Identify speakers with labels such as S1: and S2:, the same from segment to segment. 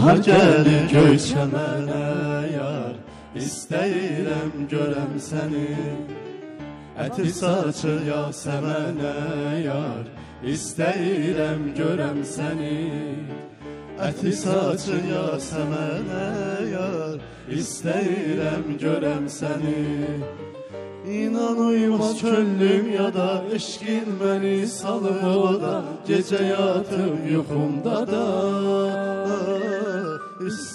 S1: Gəlir göy çəmənə yar İstəyirəm görəm səni Ətir saçır yasəmənə yar İstəyirəm görəm səni Ətir saçır yasəmənə yar İstəyirəm görəm səni İnan uymaz könlüm ya da eşkin məni salıb oda Gecə yatıb yuxumda da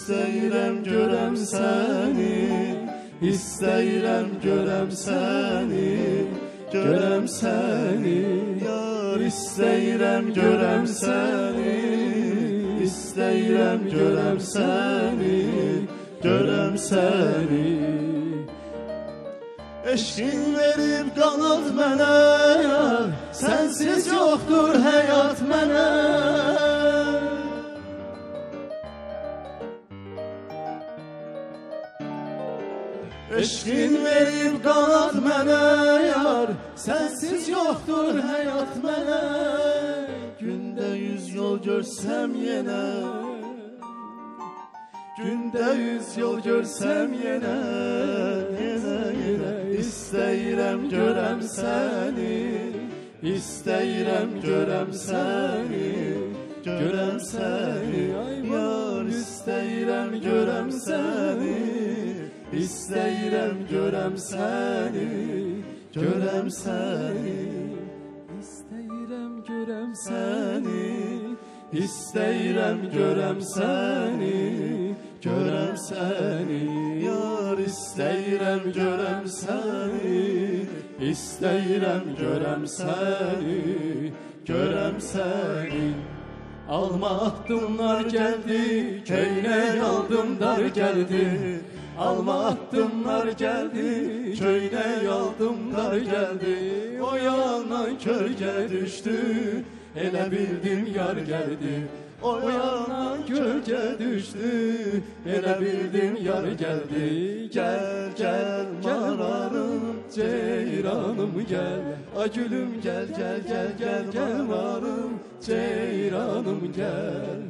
S1: İstəyirəm görəm səni İstəyirəm görəm səni Görəm səni Yar istəyirəm görəm səni İstəyirəm görəm səni Görəm səni Eşqin verib qanad mənə Sənsiz yoxdur həyat mənə Eşqin verib qanad mənə yar Sənsiz yoxdur həyat mənə Gündə yüz yol görsəm yenə Gündə yüz yol görsəm yenə Yenə yenə İstəyirəm görəm səni İstəyirəm görəm səni Görəm səni ay yar İstəyirəm görəm səni İstəyirəm görəm səni Görəm səni İstəyirəm görəm səni İstəyirəm görəm səni Görəm səni Yar istəyirəm görəm səni İstəyirəm görəm səni Görəm səni Alma addımlar gəldi Köynək aldım dar gəldi Alma addımlar gəldi Köynək aldım dar gəldi O yandan kölgə düşdü Elə bildim yar gəldi O yandan kölgə düşdü Elə bildim yar gəldi Gəl, gəl, mararım Ceyranım gəl A gülüm gəl, gəl, gəl, gəl, gəl marım Ceyranım gəl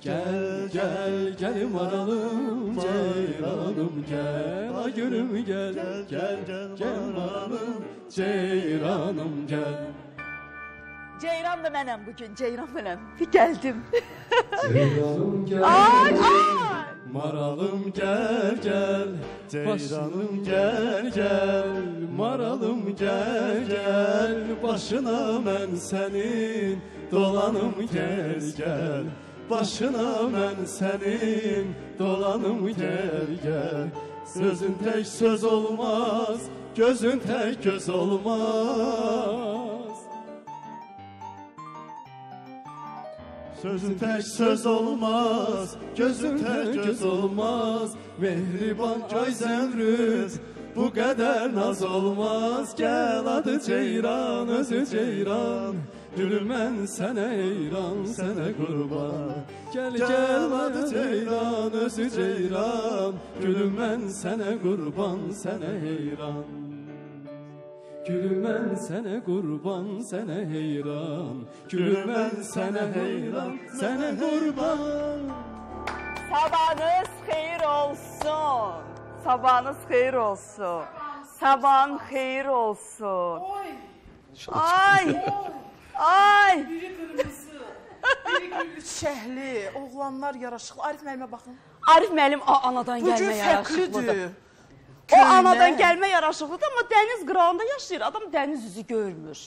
S1: Gel gel gel maralım ceyranım gel Ay gülüm gel gel gel maralım. ceyranım gel.
S2: Ceyran da mənəm bugün, Ceyran mənəm. Bir gəldim.
S1: Ceyranım gel.
S2: Ay, ay!
S1: Maralım gel gel. Ceyranım gel gel. Maralım gel gel. Başına mən sənin Dolanım gel gel Başına mən sənin Dolanım gel gel Sözün tək söz olmaz Gözün tək göz olmaz Sözün tək söz olmaz, gözün tək göz olmaz. Mehriban göy zəmrüd, bu qədər naz olmaz. Gəl adı ceyran, özü ceyran. Gülüm mən sənə heyran, sənə qurban. Gəl gəl adı ceyran, özü ceyran. Gülüm mən sənə qurban, sənə heyran. Gülüm mən sənə qurban, sənə heyran. Gülüm mən sənə heyran, sənə qurban.
S2: Sabahınız xeyir olsun. Sabahınız xeyir olsun. Sabahın xeyir olsun. Ay! Ay!
S3: Biri qırmızı, biri gül çiçəkli, oğlanlar yaraşıqlı. Arif müəllimə baxın.
S2: Arif müəllim anadan
S3: Bu gün
S2: gəlmə yaraşıqlıdır.
S3: fərqlidir.
S2: O anadan
S3: Köynək.
S2: gəlmə yaraşıqlıdır, amma dəniz qırağında yaşayır. Adam dəniz üzü görmür.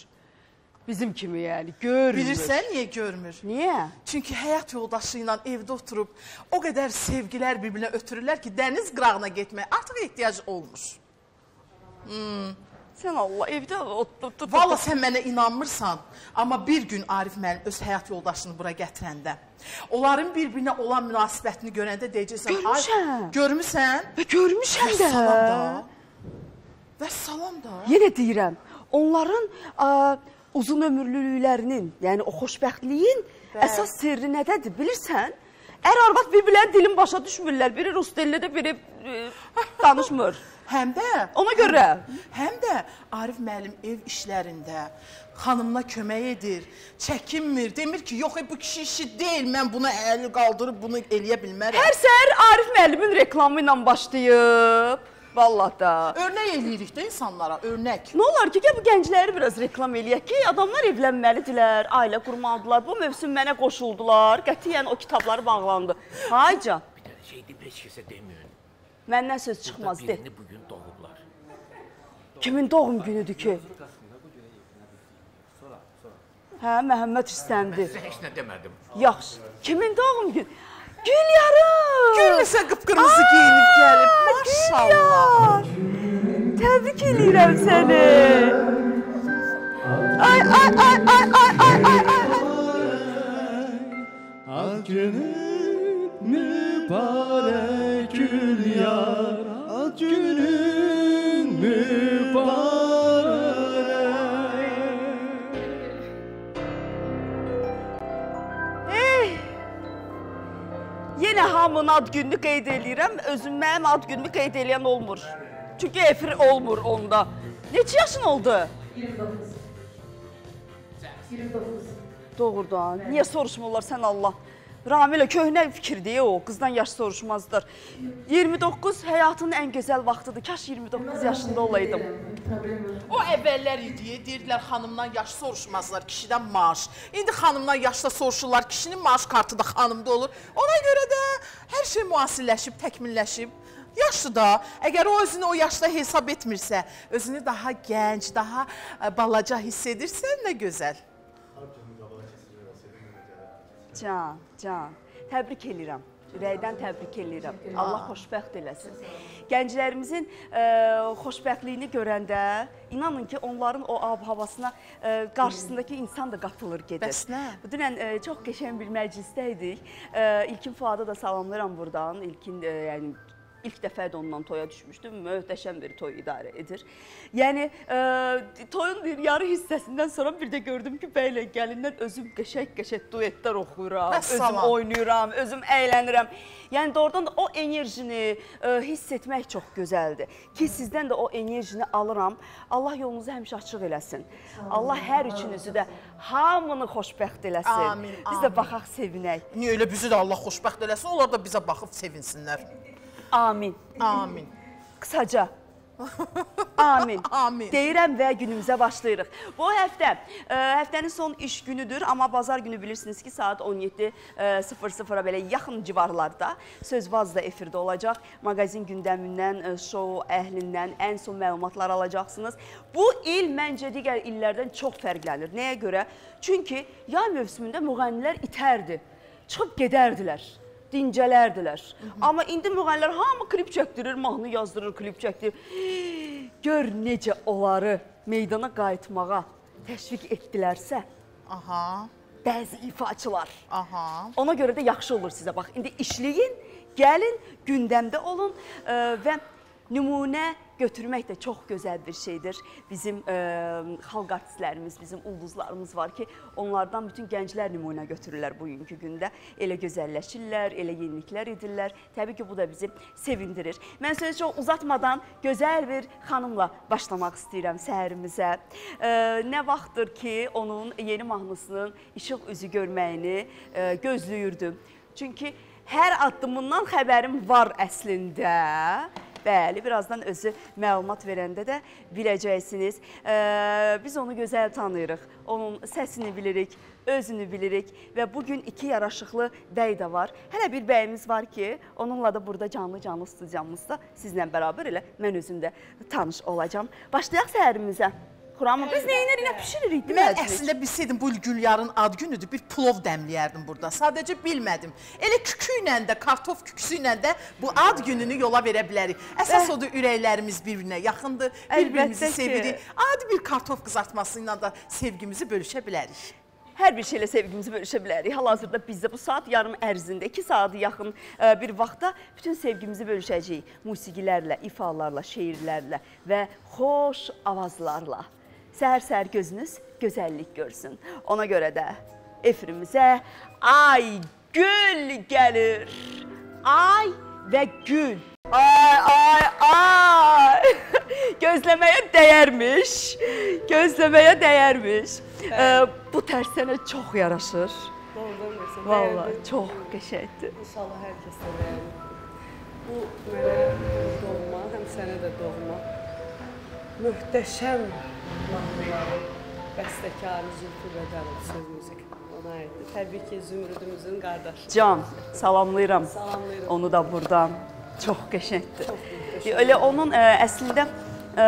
S2: Bizim kimi yəni görmür.
S3: Bilirsən niyə görmür?
S2: Niyə?
S3: Çünki həyat yoldaşı ilə evdə oturub o qədər sevgilər bir-birinə ötürürlər ki, dəniz qırağına getməyə artıq ehtiyac olmur.
S2: Sən Allah evdə otur.
S3: Valla sən mənə inanmırsan, amma bir gün Arif müəllim öz həyat yoldaşını bura gətirəndə, onların bir-birinə olan münasibətini görəndə deyəcəksən,
S2: Görmüşəm.
S3: görmüsən?
S2: Və görmüşəm də.
S3: Salam da. Və salam da.
S2: Yenə deyirəm, onların ə, uzun ömürlülüklərinin, yəni o xoşbəxtliyin
S3: Bəli.
S2: əsas sirri nədədir bilirsən? Ər arvad bir-birlərin dilin başa düşmürlər. Biri rus dilində, biri e, danışmır.
S3: Həm də
S2: Ona görə
S3: Həm də Arif müəllim ev işlərində xanımına kömək edir, çəkinmir, demir ki, yox, e, bu kişi işi deyil, mən buna əli qaldırıb bunu eləyə bilmərəm.
S2: hər səhər Arif müəllimin reklamı ilə başlayıb. Vallahi da.
S3: Örnək eləyirik də insanlara, örnək.
S2: Nə olar ki, gəl bu gəncləri biraz reklam eləyək ki, adamlar evlənməlidirlər, ailə qurmalıdırlar. Bu mövsüm mənə qoşuldular. Qətiyyən o kitabları bağlandı. Hayca,
S4: Bir dənə şey deyib heç kəsə deməyin.
S2: Məndən söz çıxmaz de.
S4: Birini bugün doğublar.
S2: Kimin doğum günüdür ki? Hə, Məhəmməd Rüstəmdir.
S4: Sizə heç nə demədim.
S2: Yaxşı. Kimin doğum günü? Gül yarım.
S3: Gülsə qıpqırmızı geyinib gəlib. Maşallah.
S2: Təbrik edirəm səni. Ay ay ay ay ay ay ay ay. ay.
S5: Ad günün mübarek gül yar Ad günün mübarek
S2: Ey! Yenə hamının ad gününü qeyd eləyirəm. Özüm mənim ad günümü qeyd eləyən olmur. Çünki efir olmur onda. Neçə yaşın oldu? 29. 29. Doğrudan. Niyə soruşmurlar sən Allah? Ramilə köhnə fikirdir o, qızdan yaş soruşmazlar. 29 həyatının ən gözəl vaxtıdır. Kaş 29 yaşında olaydım.
S3: O əvvəllər idi, deyirdilər xanımdan yaş soruşmazlar, kişidən maaş. İndi xanımdan yaşda soruşurlar, kişinin maaş kartı da xanımda olur. Ona görə də hər şey müasirləşib, təkmilləşib. Yaşlı da, əgər o özünü o yaşda hesab etmirsə, özünü daha gənc, daha ə, balaca hiss edirsə, nə gözəl.
S2: Can, can. Təbrik eləyirəm. Ürəkdən təbrik eləyirəm. Allah xoşbəxt eləsin. Gənclərimizin ə, xoşbəxtliyini görəndə inanın ki, onların o ab-havasına ə, qarşısındakı insan da qatılır gedir.
S3: Bəs nə?
S2: Dünən ə, çox qəşəng bir məclisdə idik. Ə, İlkin Fuadı da salamlayıram burdan. İlkin ə, yəni İlk dəfə də ondan toya düşmüşdüm. Möhtəşəm bir toy idarə edir. Yəni ə, toyun bir yarı hissəsindən sonra bir də gördüm ki, bəylə gəlindən özüm qəşəng-qəşəng duetlər oxuyuram, özüm
S3: Vəssalam.
S2: oynayıram, özüm əylənirəm. Yəni doğrudan da o enerjini ə, hiss etmək çox gözəldir. Ki sizdən də o enerjini alıram. Allah yolunuzu həmişə açıq eləsin. Allah hər üçünüzü də hamını xoşbəxt eləsin.
S3: Amin,
S2: Biz də
S3: amin.
S2: baxaq, sevinək.
S3: Niyə elə bizi də Allah xoşbəxt eləsin, onlar da bizə baxıb sevinsinlər.
S2: Amin.
S3: Amin.
S2: Qısaca. Amin.
S3: Amin.
S2: Deyirəm və günümüzə başlayırıq. Bu həftə ə, həftənin son iş günüdür, amma bazar günü bilirsiniz ki, saat 17:00-a belə yaxın civarlarda Sözvaz da efirdə olacaq. Maqazin gündəmindən, ə, şou əhlindən ən son məlumatlar alacaqsınız. Bu il məncə digər illərdən çox fərqlənir. Nəyə görə? Çünki yay mövsümündə müğənnilər itərdi. Çıxıb gedərdilər dincələrdilər. Amma indi müğənnilər hamı klip çəkdirir, mahnı yazdırır, klip çəkdirir. Gör necə onları meydana qayıtmağa təşviq etdilərsə,
S3: Aha,
S2: bəzi ifaçılar.
S3: aha.
S2: Ona görə də yaxşı olur sizə. Bax, indi işləyin, gəlin, gündəmdə olun ə, və nümunə götürmək də çox gözəl bir şeydir. Bizim ə, xalq artistlərimiz, bizim ulduzlarımız var ki, onlardan bütün gənclər nümunə götürürlər bugünkü gündə. Elə gözəlləşirlər, elə yeniliklər edirlər. Təbii ki, bu da bizi sevindirir. Mən sözü çox uzatmadan gözəl bir xanımla başlamaq istəyirəm səhərimizə. Ə, nə vaxtdır ki, onun yeni mahnısının işıq üzü görməyini ə, gözləyirdim. Çünki hər addımından xəbərim var əslində. Bəli, birazdan özü məlumat verəndə də biləcəksiniz. Biz onu gözəl tanıyırıq. Onun səsini bilirik, özünü bilirik və bu gün iki yaraşıqlı bəy də var. Hələ bir bəyimiz var ki, onunla da burada canlı-canlı studiyamızda sizlə bərabər elə mən özüm də tanış olacağam. Başlayaq səhərimizə. Xuramı biz nə edirik, nə bişiririk?
S3: Mən əslində bilsəydim bu il Gülyarın ad günüdür, bir plov dəmləyərdim burada. Sadəcə bilmədim. Elə kükü ilə də, kartof küküsü ilə də bu ad gününü yola verə bilərik. Əsas odur ürəklərimiz bir-birinə yaxındır, bir-birimizi sevirik. Adi bir kartof qızartması ilə də sevgimizi bölüşə bilərik.
S2: Hər bir şeylə sevgimizi bölüşə bilərik. Hal-hazırda biz də bu saat yarım ərzində 2 saata yaxın ə, bir vaxtda bütün sevgimizi bölüşəcəyik. Musiqilərlə, ifalarla, şeirlərlə və xoş avazlarla. Səhər-səhər gözünüz gözəllik görsün. Ona görə də efirimizə ay gül gəlir. Ay və gül. Ay, ay, ay. Gözləməyə dəyərmiş. Gözləməyə dəyərmiş. Ee, bu tərsənə çox yaraşır.
S6: Doğrudan versin.
S2: Vallahi çox qəşəngdir.
S6: İnşallah hər kəs də bəyənir. Bu mənə doğma, həm sənə də doğma. Möhtəşəm mahnıların bəstəkarı Zülfü Bədəlov söz müzik ona aiddir. Təbii ki, Zümrüdümüzün qardaşı.
S2: Can, salamlayıram.
S6: Salamlayırım.
S2: Onu da buradan. Çox qəşəngdir. Elə onun ə, əslində ə,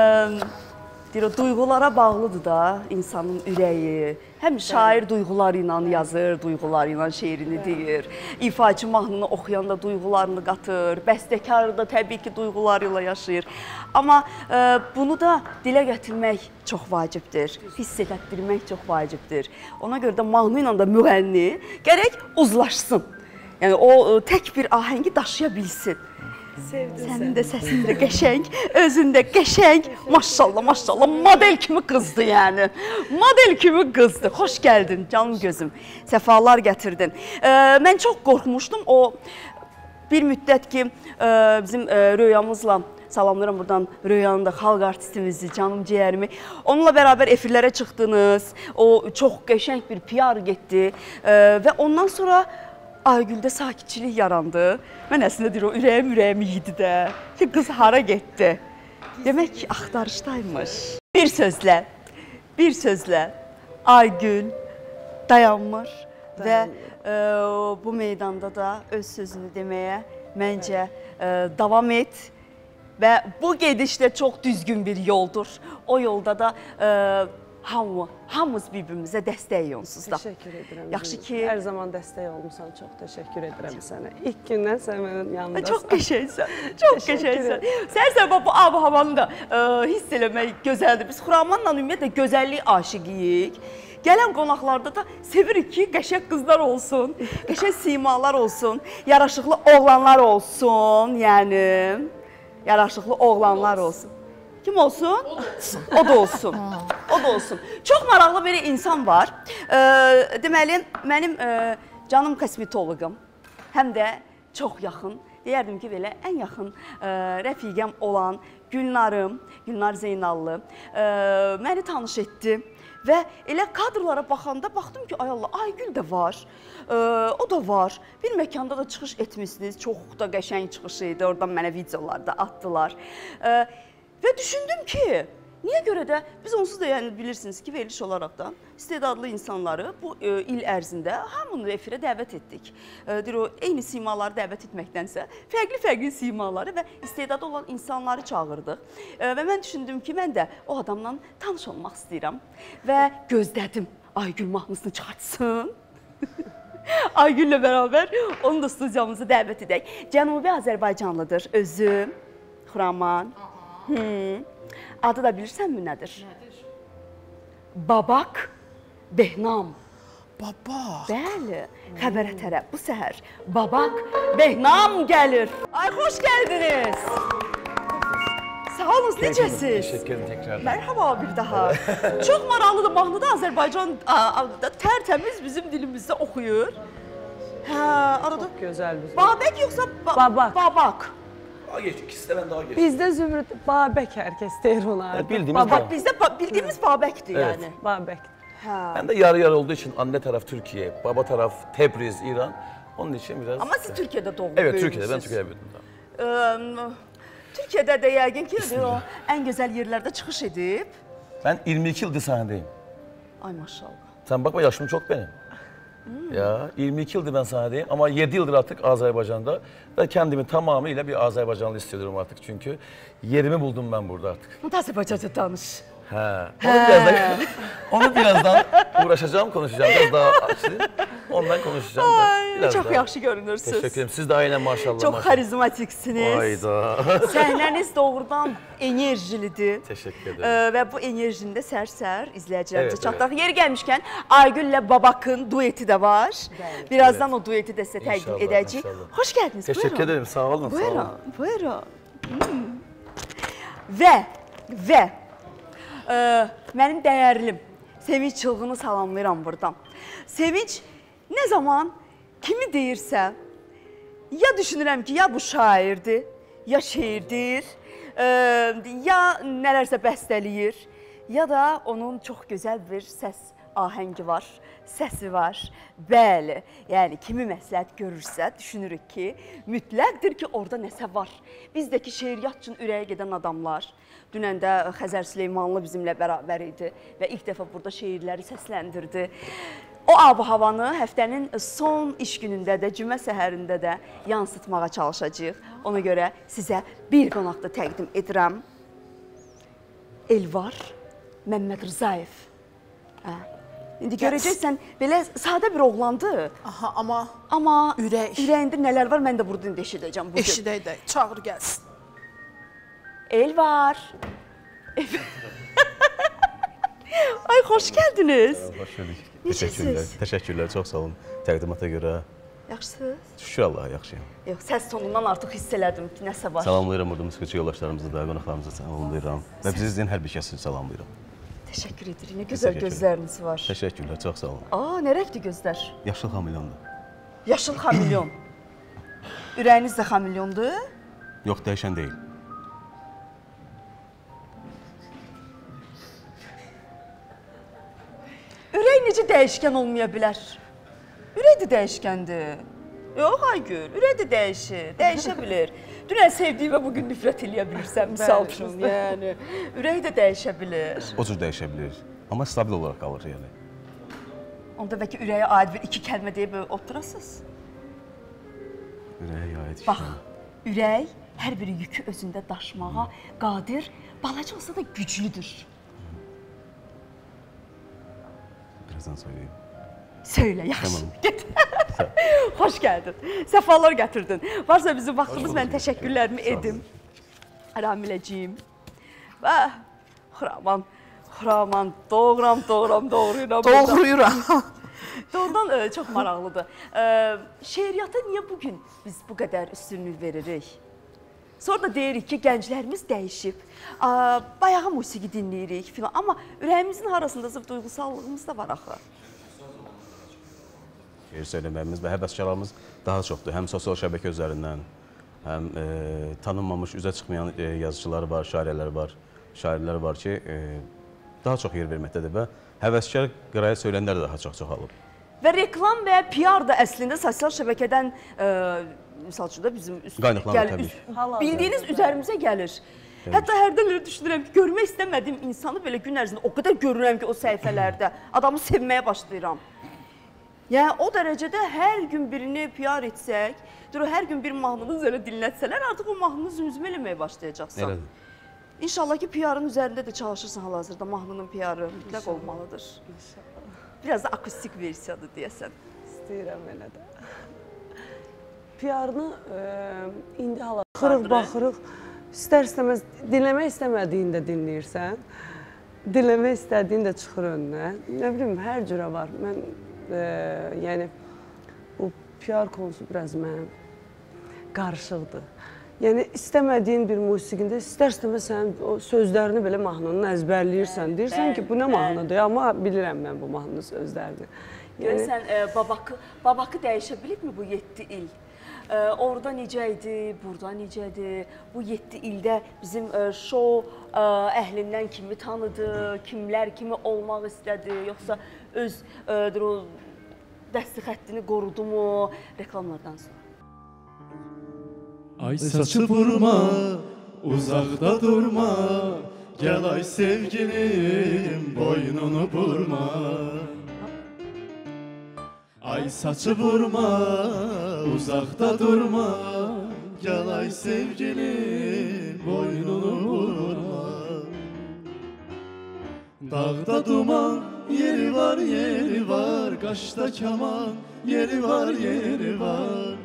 S2: deyir, o duyğulara bağlıdır da insanın ürəyi. Həm şair duyğuları ilə yazır, duyğuları ilə şeirini deyir. İfaçı mahnını oxuyanda duyğularını qatır. Bəstəkar da təbii ki, duyğuları ilə yaşayır. Amma ə, bunu da dilə gətirmək çox vacibdir. Hiss etdirmək çox vacibdir. Ona görə də mahnı ilə də müğənni gərək uzlaşsın. Yəni o ə, tək bir ahəngi daşıya bilsin.
S6: Sevdim
S2: Sənin də səsin də qəşəng, özün də qəşəng. Maşallah, maşallah, model kimi qızdı yəni. Model kimi qızdı. Xoş gəldin canım gözüm. Səfalar gətirdin. Ə, mən çox qorxmuşdum o bir müddət ki ə, bizim ə, Röyamızla salamlayıram buradan Röyanı da xalq artistimizi, canım ciyərimi. Onunla bərabər efirlərə çıxdınız. O çox qəşəng bir PR getdi ə, və ondan sonra Aygüldə sakitçilik yarandı. Mən əslində deyir o ürəyim ürəyimi yedi də. Ki qız hara getdi? Demək ki, axtarışdaymış. Bir sözlə, bir sözlə Aygül dayanmır və ə, bu meydanda da öz sözünü deməyə məncə ə, davam et və bu gedişdə çox düzgün bir yoldur. O yolda da ə, hamı, hamımız bir-birimizə dəstək onsuz da.
S6: Təşəkkür edirəm.
S2: Yaxşı ki-
S6: hər zaman dəstək olmusan. Çox təşəkkür edirəm sənə. İlk gündən sən mənim yanımdasan.
S2: Çox qəşəngsən. Çox qəşəngsən. Sən səbəb bu ab-havanı da ə, hiss eləmək gözəldir. Biz Xuramanla ümumiyyətlə gözəllik aşiqiyik. Gələn qonaqlarda da sevirik ki, qəşəng qızlar olsun, qəşəng simalar olsun, yaraşıqlı oğlanlar olsun, yəni yaraşıqlı oğlanlar olsun. Kim olsun? O da olsun. O da olsun. Çox maraqlı bir insan var. Ə, deməli, mənim ə, canım kosmetoloqum, həm də çox yaxın, deyərdim ki, belə ən yaxın ə, rəfiqəm olan Gülnarım, Gülnar Zeynallı ə, məni tanış etdi. Və elə kadrlara baxanda baxdım ki, ay Allah, Aygül də var. Ə, o da var. Bir məkanda da çıxış etmisiniz. Çox da qəşəng çıxış idi. Oradan mənə videolar da atdılar. Ə, və düşündüm ki, Niyə görə də biz onsuz da yəni bilirsiniz ki, veriliş olaraq da istedadlı insanları bu e, il ərzində hamını efirə dəvət etdik. E, deyir o eyni simaları dəvət etməkdənsə fərqli-fərqli simaları və istedadlı olan insanları çağırdıq. E, və mən düşündüm ki, mən də o adamla tanış olmaq istəyirəm və gözlədim Aygül mahnısını çıxartsın. Aygüllə bərabər onu da studiyamıza dəvət edək. Cənubi Azərbaycanlıdır özü. Xuraman. Hı. Adı da bilirsənmi nədir? Nədir? Babak Behnam.
S3: Baba.
S2: Bəli, xəbərə tərəf bu səhər Babak Behnam gəlir. Ay xoş gəldiniz. Sağ olun, necəsiz?
S7: Teşekkür ederim tekrardan.
S2: Mərhaba bir daha. Çox maraqlıdır mahnıda Azərbaycan tərtəmiz bizim dilimizdə oxuyur. Hə, arada
S6: Çox gözəl bir.
S2: Babək yoxsa ba
S6: Babak.
S2: Babak.
S7: Daha geç, ikisi de ben daha geç.
S6: Bizdə Zümrüd Babək hər kəs deyir ona.
S7: Ya, bildiğimiz
S6: Babak.
S7: Babak.
S2: Bizdə ba bildiyimiz Babəkdir
S7: Evet.
S2: yəni.
S6: Babək.
S2: Hə.
S7: Ben de yarı yarı olduğu için anne taraf Türkiye, baba taraf Tebriz, İran. Onun için biraz...
S2: Amma siz Türkiyədə doğulub
S7: Evet Türkiye'de, ben. Türkiye'de büyüdüm. daha.
S2: Eee, Türkiyədə də yəqin ki, o ən gözəl yerlərdə çıxış edib.
S7: Ben 22 yıldır sahnedeyim.
S2: Ay maşallah.
S7: Sen bakma yaşım çok benim. Ya 22 yıldır ben sahnedeyim ama 7 yıldır artık Azerbaycan'da ve kendimi tamamıyla bir Azerbaycanlı hissediyorum artık çünkü yerimi buldum ben burada artık.
S2: Mutasib Hacacı tanış.
S7: He. Onu birazdan, onu birazdan uğraşacağım, konuşacağım. Biraz daha açayım. Ondan konuşacağım da.
S2: Ay,
S7: Biraz
S2: çox
S7: daha.
S2: yaxşı görünürsünüz.
S7: Teşekkür ederim. Siz de aynen maşallah.
S2: Çox
S7: maşallah.
S2: xarizmatiksiniz.
S7: Hayda.
S2: Səhnəniz doğrudan enerjilidir.
S7: Teşekkür ederim.
S2: Ee, və bu enerjini də sər-sər izləyicilərimizə
S7: Evet,
S2: çatdıraq. Yeri gəlmişkən Aygüllə Babakın dueti də var. Birazdan o dueti də sizə təqdim edəcəyik.
S7: inşallah.
S2: Xoş gəldiniz.
S7: Teşekkür
S2: buyurun.
S7: ederim. Sağ olun. Sağ olun.
S2: Buyurun, buyurun. Hmm. Və, və ə, mənim dəyərlim Sevinç Çılğını salamlayıram buradan. Sevinç nə zaman kimi deyirsə, ya düşünürəm ki, ya bu şairdir, ya şeirdir, e, ya nələrsə bəstələyir, ya da onun çox gözəl bir səs ahəngi var, səsi var. Bəli, yəni kimi məsləhət görürsə, düşünürük ki, mütləqdir ki, orada nəsə var. Bizdəki şeiriyyat üçün ürəyə gedən adamlar. Dünən də Xəzər Süleymanlı bizimlə bərabər idi və ilk dəfə burada şeirləri səsləndirdi. O ab-havanı həftənin son iş günündə də, cümə səhərində də yansıtmağa çalışacağıq. Ona görə sizə bir qonaq da təqdim edirəm. Elvar Məmməd Rzayev. Hə. İndi görəcəksən belə sadə bir oğlandı,
S3: Aha, amma
S2: amma
S3: Ürək.
S2: ürəyində nələr var mən də burada indi eşidəcəm bu gün.
S3: eşidək də çağır gəlsin.
S2: Elvar. Ay xoş gəldiniz.
S8: Xoş gördük.
S2: Necəsiz?
S8: Təşəkkürlər. Təşəkkürlər, çox sağ olun. Təqdimata görə.
S2: Yaxşısınız?
S8: Şükür Allaha, yaxşıyam.
S2: Yox, səs tonundan artıq hiss elədim ki, nəsə var.
S8: Salamlayıram burada musiqiçi yoldaşlarımızı da, qonaqlarımızı salamlayıram. Və bizi izləyən hər bir kəsi salamlayıram.
S2: Təşəkkür edirik. Nə gözəl gözləriniz var.
S8: Təşəkkürlər, çox sağ olun.
S2: Aa, nə rəngdir gözlər?
S8: Yaşıl xamilyondur.
S2: Yaşıl xamilyon. Ürəyiniz də xamilyondur?
S8: Yox, dəyişən deyil.
S2: Ürək necə dəyişkən olmaya bilər? Ürək də dəyişkəndir. Yox, Aygül, ürək də dəyişir, dəyişə bilər. Dünən sevdiyimə bu gün nifrət eləyə bilirsən, misal üçün, yəni. Ürək də dəyişə bilər.
S8: O cür dəyişə bilir. Amma stabil olaraq qalır yəni.
S2: Onda bəlkə ürəyə aid bir iki kəlmə deyib oturasınız.
S8: Ürəyə aid
S2: Bax,
S8: işlər.
S2: ürək hər bir yükü özündə daşımağa qadir, balaca olsa da güclüdür.
S8: Birazdan söyləyim.
S2: Söylə, yaxşı.
S8: Tamam.
S2: Get. Xoş gəldin. Səfalar gətirdin. Varsa bizim vaxtımız mən təşəkkürlərimi edim. Ramiləciyim. Və Xuraman, Xuraman, doğram, doğram, doğruyuram.
S3: Doğruyuram.
S2: Doğrudan e, çox maraqlıdır. E, şeiriyyata niyə bu gün biz bu qədər üstünlük veririk? Sonra da deyirik ki, gənclərimiz dəyişib. A, Bayağı musiqi dinləyirik filan, amma ürəyimizin harasında duyğusallığımız da var axı.
S8: Söyləməyimiz və həvəskarlarımız daha çoxdur. Həm sosial şəbəkə üzərindən, həm e, tanınmamış, üzə çıxmayan e, yazıçılar var, şairlər var, şairlər var ki, e, daha çox yer verməkdədir və həvəskar qıraya söyləyənlər də daha çox çoxalıb.
S2: Və reklam və PR da əslində sosial şəbəkədən ə, misal üçün də bizim gəlir, bildiyiniz üzərimizə gəlir. Hətta hərdən elə düşünürəm ki, görmək istəmədiyim insanı belə gün ərzində o qədər görürəm ki, o səhifələrdə adamı sevməyə başlayıram. Yəni o dərəcədə hər gün birini PR etsək, dur hər gün bir mahnını üzərə dinlətsələr, artıq o mahnını zümzümə eləməyə başlayacaqsan.
S8: Elədir.
S2: İnşallah ki, PR-ın üzərində də çalışırsan hal-hazırda mahnının PR-ı mütləq olmalıdır. Biraz da akustik versiyadır deyəsən.
S6: İstəyirəm elə də. PR-ını e, indi hala baxırıq, baxırıq. İstər-istəməz dinləmək istəmədiyini də dinləyirsən. Dinləmək istədiyin də çıxır önünə. Nə bilim, hər cürə var. Mən e, yəni o PR konusu biraz mənim qarışıqdır. Yəni istəmədiyin bir musiqində istər-istəməz sənin o sözlərini belə mahnının əzbərləyirsən. Deyirsən ki, bu nə mahnıdır? Amma bilirəm mən bu mahnının sözlərini.
S2: Görəsən e, babakı babakı dəyişə bilibmi bu 7 il? E, orada necə idi, burada necədir? Bu 7 ildə bizim e, şou e, əhlindən kimi tanıdı, kimlər kimi olmaq istədi, yoxsa öz e, o dəsti xəttini qorudumu reklamlardan sonra?
S5: Ay saçı vurma, uzaqda durma. Gəl ay sevgilim, boynunu burma. Ay saçı vurma, uzaqda durma. Gəl ay sevgilim, boynunu vurma. Dağda duman, yeri var, yeri var. Qaşda kaman, yeri var, yeri var.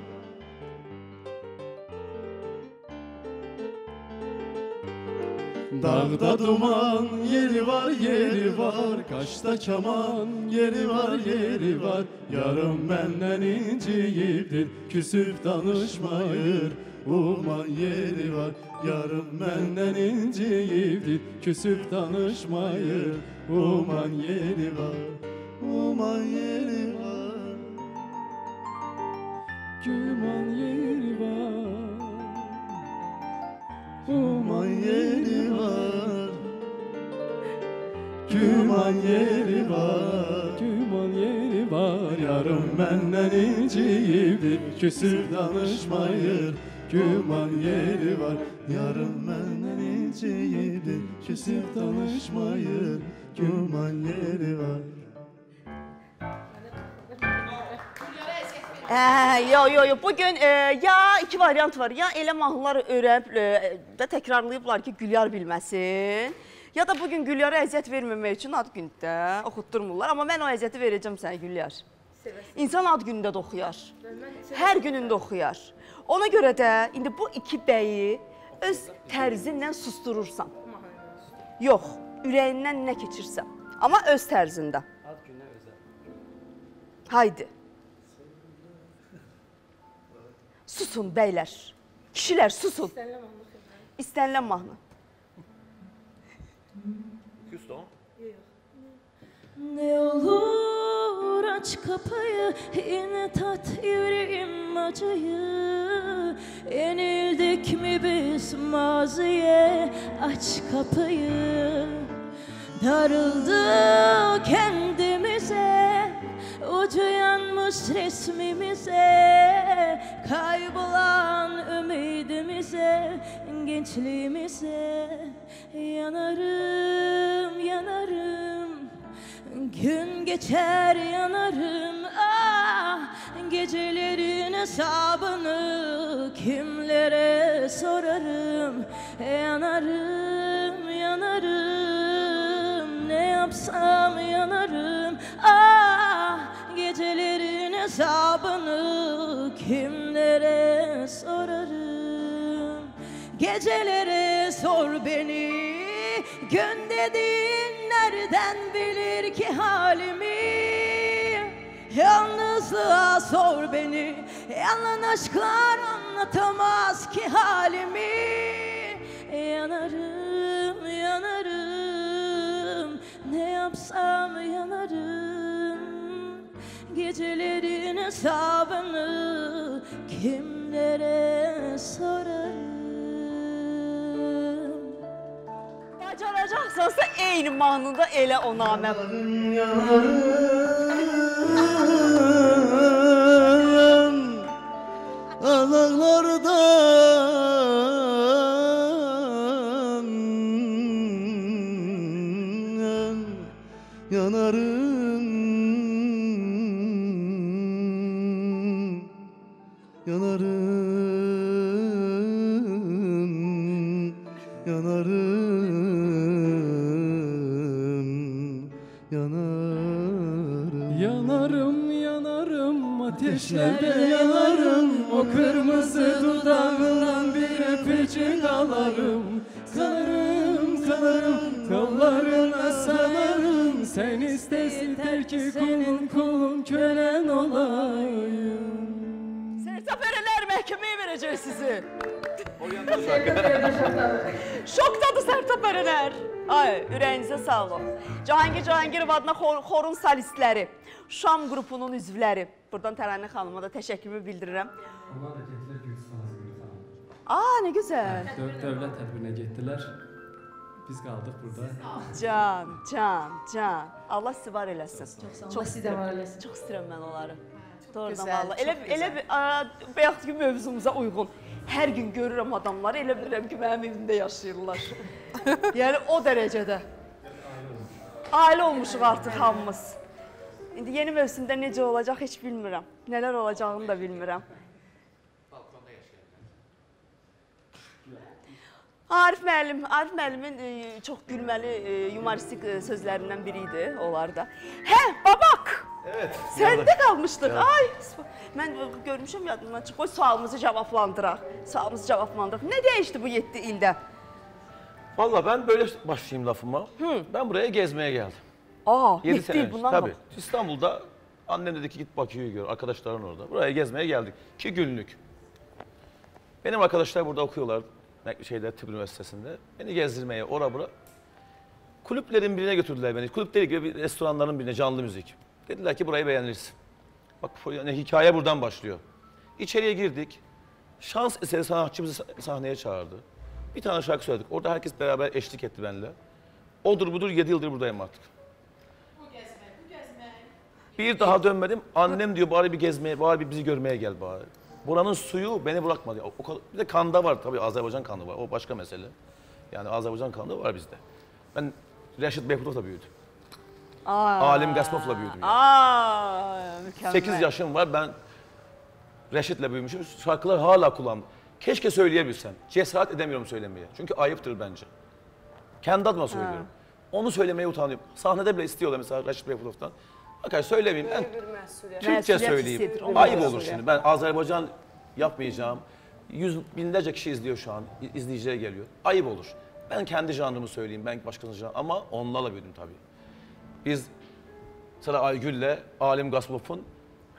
S5: Dağda duman yeri var yeri var Kaşta kaman yeri var yeri var Yarım benden inciyiptir Küsüp danışmayır Uman yeri var Yarım benden inciyiptir Küsüp danışmayır Uman yeri var Uman yeri var. Güman yeri var Güman yeri var. Güman yeri var Güman yeri var. Yarım benden inciyip Küsür danışmayır. Güman yeri var Yarım benden inciyip Küsür danışmayır Güman yeri var
S2: Hə, yo yo yo. Bu gün e, ya iki variant var. Ya elə mahnıları öyrənib e, və təkrarlayıblar ki, Gülyar bilməsin. Ya da bu gün Gülyara əziyyət verməmək üçün ad gündə oxutdurmurlar. Amma mən o əziyyəti verəcəm sənə Gülyar. İnsan ad günündə də oxuyar. Hər günündə oxuyar. Ona görə də indi bu iki bəyi öz tərzinlə susturursan. Yox, ürəyindən nə keçirsən. Amma öz tərzində. Ad günə özəl. Haydi. Susun bəylər. Kişilər susun. İstənilən mahnı.
S9: Ne olur aç kapıyı yine tat yüreğim acıyı. Yenildik mi biz maziye aç kapıyı. Darıldı kendimize Ucu yanmış resmimize. Kaybolan ümidimize Gençliğimize. Yanarım, yanarım Gün geçer yanarım ah Gecelerin hesabını kimlere sorarım? Yanarım yanarım ne yapsam yanarım? Ah Gecelerin hesabını kimlere sorarım? Gecelere sor beni Gün dediğin nereden bilir ki halimi? Yalnızlığa sor beni. Yalan aşklar anlatamaz ki halimi. Yanarım, yanarım. Ne yapsam yanarım. Gecelerin hesabını kimlere sorarım
S2: bacaracaksansa eyni mahnında elə o namə.
S5: Yanarım, Yanarım Yanarım
S1: ateşlerde yanarım. O kırmızı dudağından bir öpücük alarım. Kanarım kanarım kollarına sanarım Sen istesin ki kulun kulun kölen olayım.
S2: Sərtəpərələr məhkəməyə verəcək sizi. Şokdadır sərtəpərələr. Ay, ürəyinizə sağlıq. Cahangir Cahangirov adına xor xorun solistləri, Şam qrupunun üzvləri. Buradan Təranə xanıma da təşəkkürümü bildirirəm.
S1: Onlar da getdilər Gürcistan Azərbaycan.
S2: Aa, nə gözəl.
S1: Dövlət tədbirinə getdilər. Biz qaldıq burada.
S2: Can, can, can. Allah sizi var eləsin. Çox
S9: sağ olun. Allah sizi də var eləsin.
S2: Çox istəyirəm mən onları. Doğrudan
S3: Gözəl,
S2: valla. Elə
S3: çox
S2: elə bir a, bayaq ki mövzumuza uyğun. Hər gün görürəm adamları, elə bilirəm ki, mənim evimdə yaşayırlar. yəni o dərəcədə. Ailə olmuşuq artıq hamımız. İndi yeni mövsümdə necə olacaq heç bilmirəm. Nələr olacağını da bilmirəm. Arif müəllim, Arif müəllimin e, çox gülməli, e, yumoristik e, sözlərindən biri idi onlar da. Hə, babak.
S7: Evet.
S2: Səndə qalmışdıq. Ay, mən görmüşəm yadımdan çıxıb. Qoy sualımızı cavablandıraq. Sualımızı cavablandıraq. Nə dəyişdi bu 7 ildə?
S7: Valla ben böyle başlayayım lafıma. Ben buraya gezmeye geldim.
S2: Aa,
S7: 7
S2: 7
S7: sene önce.
S2: bundan
S7: Tabii. İstanbul'da annem dedi ki git Bakü'yü gör. Arkadaşların orada. Buraya gezmeye geldik. İki günlük. Benim arkadaşlar burada okuyorlar. Şeyde, Tıp Üniversitesi'nde. Beni gezdirmeye ora bura. Kulüplerin birine götürdüler beni. Kulüpleri gibi bir restoranların birine canlı müzik. Dediler ki burayı beğenirsin. Bak yani hikaye buradan başlıyor. İçeriye girdik. Şans eseri sanatçı bizi sah- sahneye çağırdı. Bir tane şarkı söyledik. Orada herkes beraber eşlik etti benimle. Odur budur 7 yıldır buradayım artık. Bir daha dönmedim. Annem diyor bari bir gezmeye, bari bir bizi görmeye gel bari. Buranın suyu beni bırakmadı. O, kadar, bir de kanda var tabii Azerbaycan kanı var. O başka mesele. Yani Azerbaycan kanı var bizde. Ben Reşit Behbutov'la büyüdüm. Alim Gaspov'la büyüdüm. Yani.
S2: Aa, mükemmel.
S7: 8 yaşım var ben Reşit'le büyümüşüm. Şarkılar hala kullandım. Keşke söyleyebilsem. Cesaret edemiyorum söylemeye. Çünkü ayıptır bence. Kendi adıma söylüyorum. Onu söylemeye utanıyorum. Sahnede bile istiyorlar mesela Reşit Beyfutov'tan. Bakar söylemeyeyim ben. Türkçe söyleyeyim. Ayıp olur şimdi. Ben Azerbaycan yapmayacağım. Yüz binlerce kişi izliyor şu an. İzleyiciye geliyor. Ayıp olur. Ben kendi janrımı söyleyeyim. Ben başkasının janrı. Ama onlarla büyüdüm tabii. Biz Sıra Aygül'le Alim Gaspov'un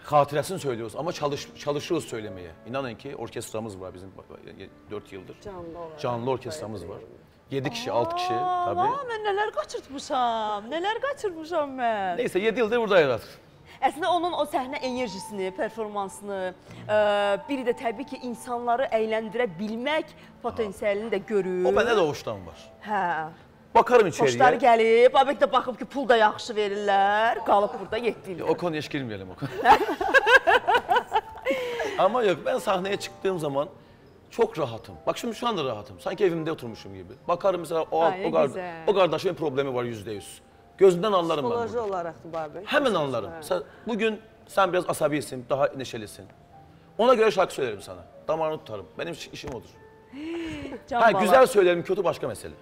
S7: hatiresini söylüyoruz ama çalış, çalışıyoruz söylemeye. İnanın ki orkestramız var bizim 4 yıldır.
S6: Canlı olaraq.
S7: Canlı orkestramız var. 7 kişi, 6 kişi
S2: Aa,
S7: tabii.
S2: Aa, mən nələr qaçırtmışam, nələr qaçırmışam mən.
S7: Neyse 7 yıldır buradayız artık.
S2: Əslində onun o səhnə enerjisini, performansını, ə, biri də təbii ki, insanları əyləndirə bilmək potensialini də görür.
S7: O bende doğuştan var.
S2: Hə.
S7: Bakarım içeriye.
S2: Xoşları gəlib, Abək də baxıb ki, pul da yaxşı verirlər, qalıb burada 7 il.
S7: O konuya hiç girmeyelim o konu. Ama yok ben sahneye çıktığım zaman çok rahatım. Bak şimdi şu anda rahatım. Sanki evimde oturmuşum gibi. Bakarım mesela o,
S2: Ay,
S7: o,
S2: güzel.
S7: o kardeşimin problemi var yüzde yüz. Gözünden anlarım ben.
S6: Psixoloji
S7: bunu.
S6: olaraq da Babək.
S7: Hemen anlarım. Sen, bugün sen biraz asabisin, daha neşelisin. Ona göre şarkı söylerim sana. Damarını tutarım. Benim iş- işim odur. Ha, güzel söylerim, kötü başka mesele.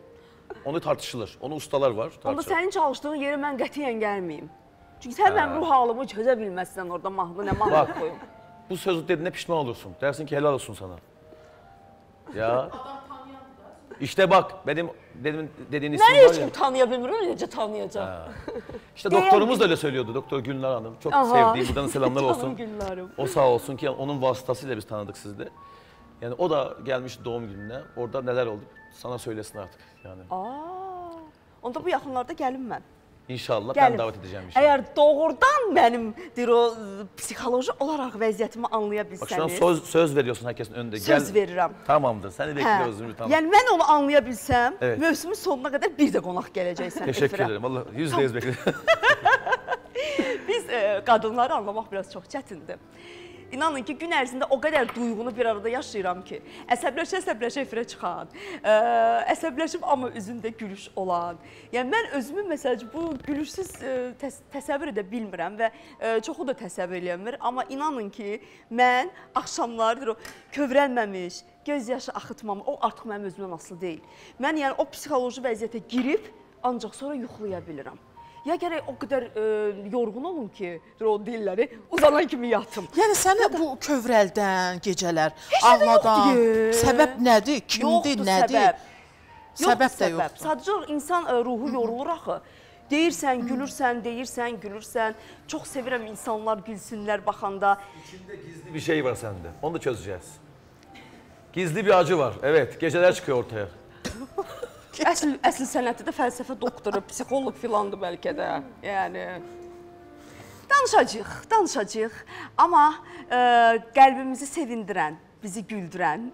S7: Onu tartışılır. Onu ustalar var.
S2: Onda
S7: tartışır.
S2: sənin çalışdığın yerə mən qətiyyən gəlməyim. Çünki sən mənim ruh halımı çözə bilməzsən orada mahnı nə mahnı
S7: Bak.
S2: qoyum.
S7: Bu sözü dediğine pişman olursun. Dersin ki helal olsun sana. Ya. İşte bak benim dedim dediğin isim
S2: Məni
S7: var
S2: heç
S7: ya.
S2: kim tanıya bilmir, necə tanıyacaq?
S7: İşte doktorumuz da öyle söylüyordu. Doktor Gülnar Hanım. Çok
S2: Aha.
S7: sevdiğim buradan selamlar
S2: Canım
S7: olsun.
S2: günlerim.
S7: O sağ olsun ki onun vasıtasıyla biz tanıdık sizi de. Yani o da gelmiş doğum gününe. Orada neler oldu sana söylesin artık. Yani
S2: Aa, onda bu yaxınlarda gəlim mən.
S7: inşallah
S2: Gəlim.
S7: ben davet edeceğim inşallah.
S2: Əgər doğrudan mənim deyir o psixoloji olaraq vəziyyətimi anlaya
S7: Bak şu an
S2: bilsəniz,
S7: söz, söz veriyorsun herkesin önünde.
S2: söz verirəm.
S7: Tamamdır. Seni
S2: Hə.
S7: bekliyoruz Zümrüt Hanım.
S2: Yəni mən onu anlaya bilsəm,
S7: Evet.
S2: mövsümün sonuna qədər bir də qonaq gələcəksən
S7: Teşekkür ederim. Allah yüzde yüz bekliyorum.
S2: Biz e, qadınları anlamaq biraz çox çətindir. İnanın ki, gün ərzində o qədər duyğunu bir arada yaşayıram ki, əsəbləşə-əsəbləşə efirə çıxan, ə, əsəbləşib amma üzündə gülüş olan. Yəni mən özümü məsəl üçün bu gülüşsüz ə, təs təsəvvür edə bilmirəm və ə, çoxu da təsəvvür eləmir, amma inanın ki, mən axşamlardır o kövrəlməmiş, göz yaşı axıtmam, o artıq mənim özümdən asılı deyil. Mən yəni o psixoloji vəziyyətə girib ancaq sonra yuxulaya bilirəm. Ya gərək o qədər ə, yorğun olum ki, o dilləri uzanan kimi yatım.
S3: Yəni sənə bu kövrəldən gecələr, ağladan
S2: yoxdur.
S3: səbəb nədir? Kimdir,
S2: Yoxdur
S3: nədir?
S2: səbəb.
S3: Səbəb də yoxdur.
S2: Sadəcə insan ə, ruhu yorulur axı. Deyirsən, gülürsən, deyirsən, gülürsən. Çox sevirəm insanlar gülsünlər baxanda.
S7: İçinde gizli bir şey var sende. Onu da çözeceğiz. Gizli bir acı var. Evet, geceler çıkıyor ortaya.
S2: Əsl əsl sənəti də fəlsəfə doktoru, psixoloq filandır bəlkə də. Yəni danışacağıq, danışacağıq. Amma ə, qəlbimizi sevindirən, bizi güldürən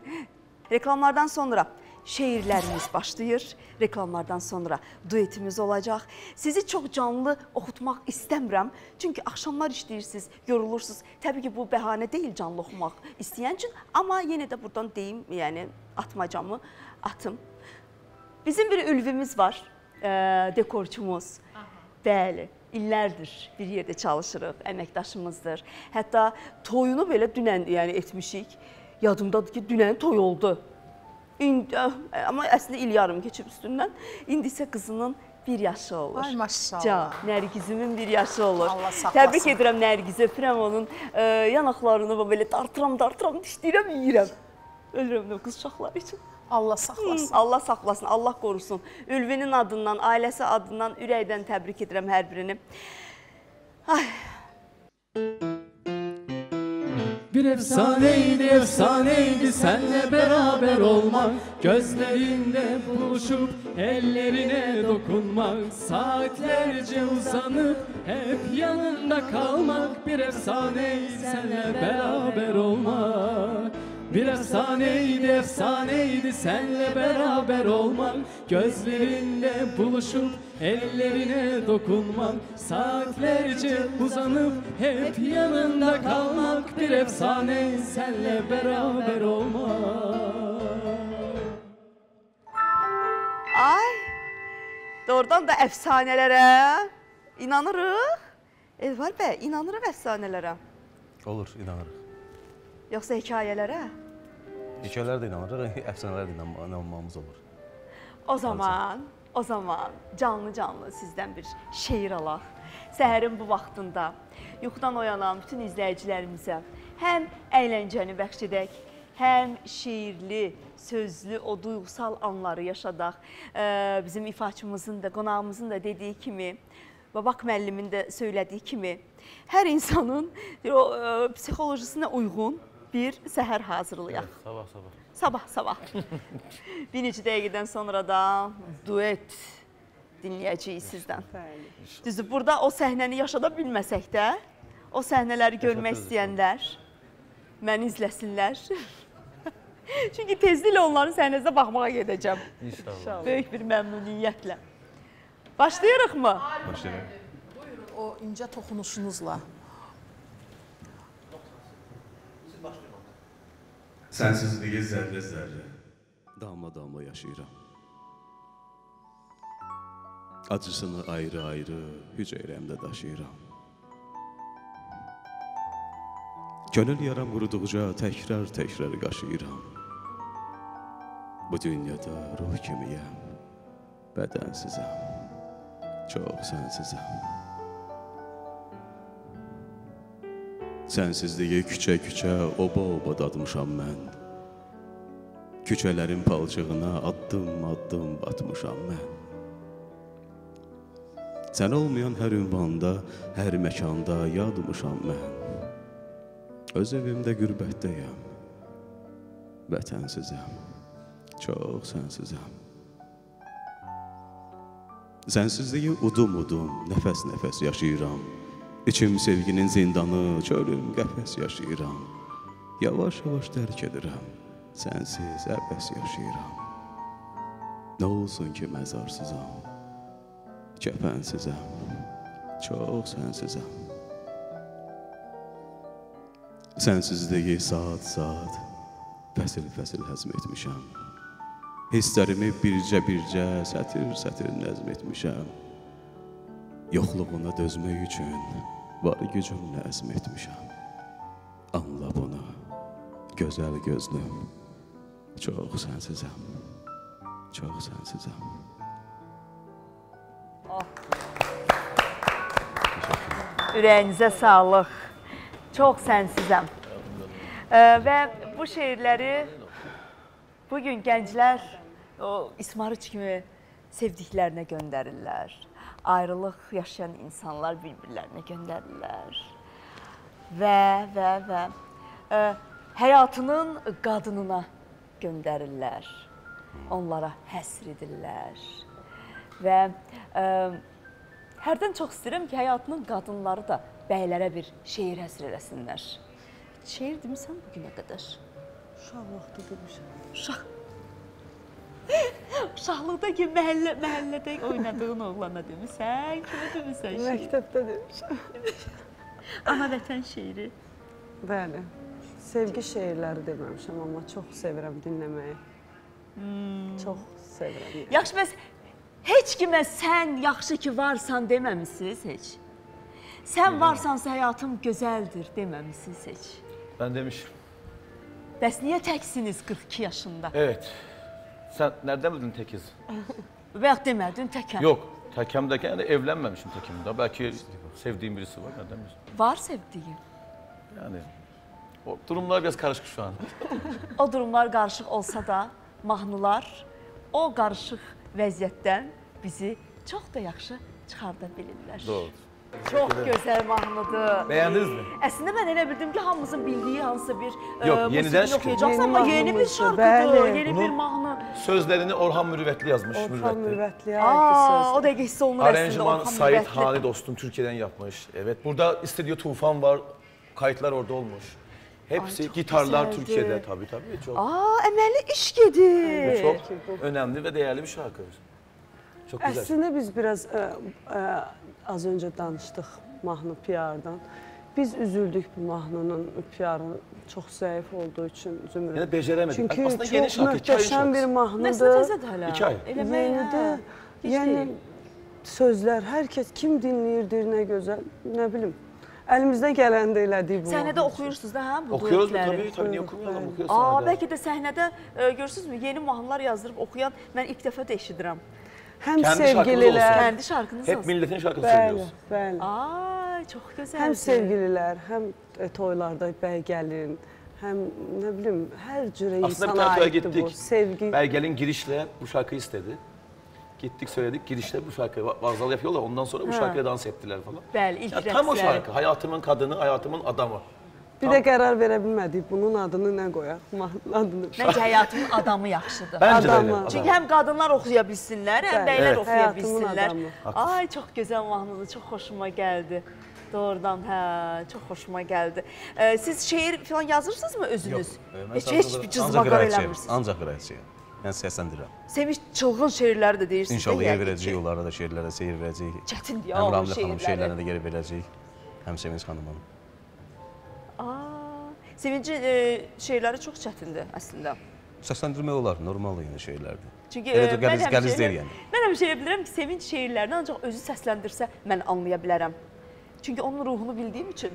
S2: reklamlardan sonra şeirlərimiz başlayır. Reklamlardan sonra duetimiz olacaq. Sizi çox canlı oxutmaq istəmirəm. Çünki axşamlar işləyirsiniz, yorulursunuz. Təbii ki, bu bəhanə deyil canlı oxumaq istəyən üçün, amma yenə də burdan deyim, yəni atmacamı atım. Bizim bir ülvimiz var, e, dekorçumuz. Bəli, illərdir bir yerdə çalışırıq, əməkdaşımızdır. Hətta toyunu belə dünən yəni etmişik. Yadımdadır ki, dünən toy oldu. İndi, amma əslində il yarım keçib üstündən. İndi isə qızının bir yaşı olur.
S3: Ay maşallah.
S2: Can, Nərgizimin bir yaşı olur.
S3: Allah saxlasın.
S2: Təbrik edirəm Nərgizə, öpürəm onun e, yanaqlarını və belə dartıram, dartıram, dişləyirəm, yeyirəm. Ölürəm də qız uşaqları üçün.
S3: Allah saxlasın.
S2: Hı, Allah saxlasın, Allah qorusun. Ülvinin adından, ailəsi adından ürəkdən təbrik edirəm hər birini. Ay.
S1: Bir efsaneydi efsaneydi senle beraber olmak Gözlerinde buluşup ellerine dokunmak Saatlerce uzanıp hep yanında kalmak Bir efsaneydi senle beraber olmak bir efsaneydi efsaneydi senle beraber olmak Gözlerinde buluşup ellerine dokunmak Saatlerce uzanıp hep yanında kalmak Bir efsane senle beraber olmak
S2: Ay, doğrudan da əfsanələrə inanırıq. Elvar bəy, inanırıq əfsanələrə.
S8: Olur, inanırıq.
S2: Yoxsa hekayələrə?
S8: Hekayələrə də inanırıq, əfsanələrə də inan- inanmamız olur.
S2: O zaman, o zaman canlı-canlı sizdən bir şeir alaq. Səhərin bu vaxtında yuxudan oyanan bütün izləyicilərimizə həm əyləncəni bəxş edək, həm şeirli, sözlü o duyğusal anları yaşadaq. Bizim ifaçımızın da, qonağımızın da dediyi kimi, Babak müəllimin də söylədiyi kimi, hər insanın o e, psixolojisinə uyğun bir səhər hazırlayaq.
S7: Sabah sabah.
S2: Sabah sabah. bir neçə dəqiqədən sonra da duet dinləyəcəyik sizdən.
S6: Bəli.
S2: Düzdür, burada o səhnəni yaşada bilməsək də, o səhnələri görmək istəyənlər məni izləsinlər. Çünki tezliklə onların səhnəsinə baxmağa gedəcəm.
S7: İnşallah.
S2: Böyük bir məmnuniyyətlə. Başlayırıq mı?
S8: Başlayırıq.
S3: O incə toxunuşunuzla.
S10: Sənsizliyi zərrə zərrə
S8: Damla-damla yaşayıram. Acısını ayrı-ayrı hüceyrəmdə daşıyıram. Gönül yaram quruduqca təkrar-təkrar qaşıyıram. Bu dünyada ruh kimiyəm, bədənsizəm, çox sənsizəm. Sənsizliyi küçə-küçə, oba-oba dadmışam mən. Küçələrin palçığına addım-addım batmışam mən. Sən olmayan hər ünvanda, hər məkanda yadmışam mən. Öz evimdə qürbətdəyəm. Vətənsizəm. Çox sənsizəm. Sənsizliyi udum-udum, nəfəs-nəfəs yaşayıram. İçim sevginin zindanı, çölüm qəfəs yaşayıram. Yavaş-yavaş dərk edirəm. Sənsiz əbəs yaşayıram. Nə olsun ki məzarsızam. Kəfənsizəm. Çox sənsizəm. Sənsizliyi saat-saat, fəsil-fəsil həzm etmişəm. Hisslərimi bircə-bircə, sətir-sətir nəzm etmişəm. Yoxluğuna dözmək üçün var gücümlə əzm etmişəm. Anla bunu, gözəl gözlüm. Çox sənsizəm. Çox sənsizəm.
S2: Ürəyinizə sağlıq. Çox sənsizəm. Və bu şeirləri bu gün gənclər o İsmarıç kimi sevdiklərinə göndərirlər. Ayrılıq yaşayan insanlar bir-birlərinə göndərirlər. Və və və ə, həyatının qadınına göndərirlər. Onlara həsr edirlər. Və ə, Hərdən çox istəyirəm ki, həyatının qadınları da bəylərə bir şeir həsr eləsinlər. Şeir demisən bu günə qədər?
S6: Uşaq vaxtı demişəm.
S2: Uşaq. Uşaqlıqda ki, məhəllə məhəllədə oynadığın oğlana demisən, kimə demisən şeir?
S6: Məktəbdə demişəm.
S2: Ana vətən şeiri.
S6: Bəli. Sevgi şeirləri deməmişəm, amma çox sevirəm dinləməyi.
S2: Hmm.
S6: Çox sevirəm. yəni.
S2: Yaxşı, bəs heç kimə sən yaxşı ki varsan deməmisiniz heç? Sən varsansa həyatım gözəldir deməmisiniz heç?
S7: Ben demişim.
S2: Bəs niyə təksiniz 42 yaşında?
S7: Evet. Sen nereden bildin tekiz?
S2: Və yaxud demədin təkəm.
S7: Yok. Tekemdeyken yani evlenmemişim tekimde. Belki sevdiğim birisi var. Nereden bileyim?
S2: Var sevdiyin.
S7: Yani o durumlar biraz karışık şu an.
S2: O durumlar qarışıq olsa da mahnılar o qarışıq vəziyyətdən bizi çox da yaxşı çıxarda bilirlər.
S7: Doğru.
S2: Çox gözəl mahnıdır.
S7: Beğendinizmi?
S2: Əslində mən elə bildim ki, hamımızın bildiyi hansısa bir e,
S7: Yox,
S2: musiqini
S7: yenidən
S2: oxuyacaqsan,
S6: Yeni
S2: amma yeni bir şarkıdır,
S6: bəli.
S2: yeni
S7: Bunu-
S2: bir mahnı.
S7: Sözlerini Orhan Mürüvvetli yazmış.
S6: Orhan
S7: Mürüvvetli.
S6: Mürvətliyə
S2: Aa, o dəqiqə hiss olunur əslində
S7: Sait
S2: Mürvətli.
S7: Hani dostum Türkiye'den yapmış. Evet burada stüdyo Tufan var. Kayıtlar orada olmuş. Hepsi
S2: Ay,
S7: gitarlar
S2: güzeldi.
S7: Türkiye'de tabii tabii çok.
S2: Aa, əməli iş gedir.
S7: Bu çok önemli ve değerli bir şarkı. Çok güzel.
S6: Əslində biz biraz ə, ə, az öncə danışdıq mahnı PR-dan. Biz üzüldük bu mahnının PR-ı çox zəif olduğu üçün Zümrüt.
S7: Yani beceremedik.
S6: Çünki
S7: Aslında
S6: çox
S7: yeni şarkı,
S6: möhtəşəm bir
S7: şarkısı.
S2: Nəsə
S6: mahnıdır.
S2: təzədir hələ.
S7: İki ay.
S6: Yenidir.
S2: hə.
S6: Yəni
S2: deyil.
S6: sözlər, hər kəs kim dinləyirdir, nə gözəl, nə bilim. Əlimizdən gələndə elədik bu.
S2: Səhnədə oxuyursunuz da hə bu
S7: Okuyoruz mu? Tabii tabii niye okumuyoruz? Okuyoruz
S2: Aa, bəlkə də səhnədə e, görürsünüzmü, yeni mahnılar yazdırıb oxuyan mən ilk dəfə də eşidirəm.
S6: Həm
S7: Kendi şarkımız
S6: sevgililər,
S7: olsun.
S2: Kəndi şarkınız
S7: Hep
S2: olsun.
S7: milletin şarkısını
S6: bəli,
S7: söylüyoruz.
S6: bəli.
S2: Ay, çox gözəl.
S6: Həm sevgililər, həm e, toylarda bəy gəlin, həm nə bilim, hər cürə
S7: Aslında bir
S6: insana
S7: tane toya
S6: aiddir bu.
S7: gittik.
S6: Sevgi.
S7: Belgel'in girişle bu şarkıyı istedi. Gittik söyledik girişle bu şarkıyı va- vazal yapıyorlar ondan sonra bu şarkıya dans ettiler falan.
S2: Bəli, ilk
S7: Ya tam o
S2: rəqsləri.
S7: şarkı. Hayatımın kadını, hayatımın adamı.
S6: Bir də qərar verə bilmədik bunun adını nə qoyaq, adını.
S2: Məncə həyatımın adamı yaxşıdır.
S7: Öyle.
S6: Adamı.
S7: adam.
S2: Çünki həm qadınlar oxuya bilsinlər, həm bəylər
S7: Evet.
S2: oxuya bilsinlər. Ay, çox gözəl mahnıdır, çox xoşuma gəldi. Doğrudan, hə, çox xoşuma gəldi. Ee, siz şeir falan yazırsınızmı özünüz? Heç heç bir cızma qar eləmirsiniz.
S8: Ancaq qiraətçiyəm. Yəni səsləndirirəm.
S2: Sevinç çılğın şeirləri də deyirsiniz.
S8: İnşallah
S2: də,
S8: yer verəcəyik, onlara da şeirlərə seyir verəcəyik.
S2: Çətindir ya
S8: Həm
S2: o
S8: Ramilə xanım
S2: şeirləri.
S8: şeirlərinə də yer verəcəyik. Həm Sevinç xanımın.
S2: Aa, Sevincin e, şeirləri çox çətindir əslində.
S8: Səsləndirmək olar, normal yəni şeirlərdir.
S2: Çünki
S8: Elə
S2: e,
S8: də qəliz,
S2: mən
S8: qəliz deyil
S2: elə-
S8: yəni.
S2: Mən həmişə elə bilirəm ki, Sevinç şeirlərini ancaq özü səsləndirsə mən anlaya bilərəm. Çünki onun ruhunu bildiyim üçün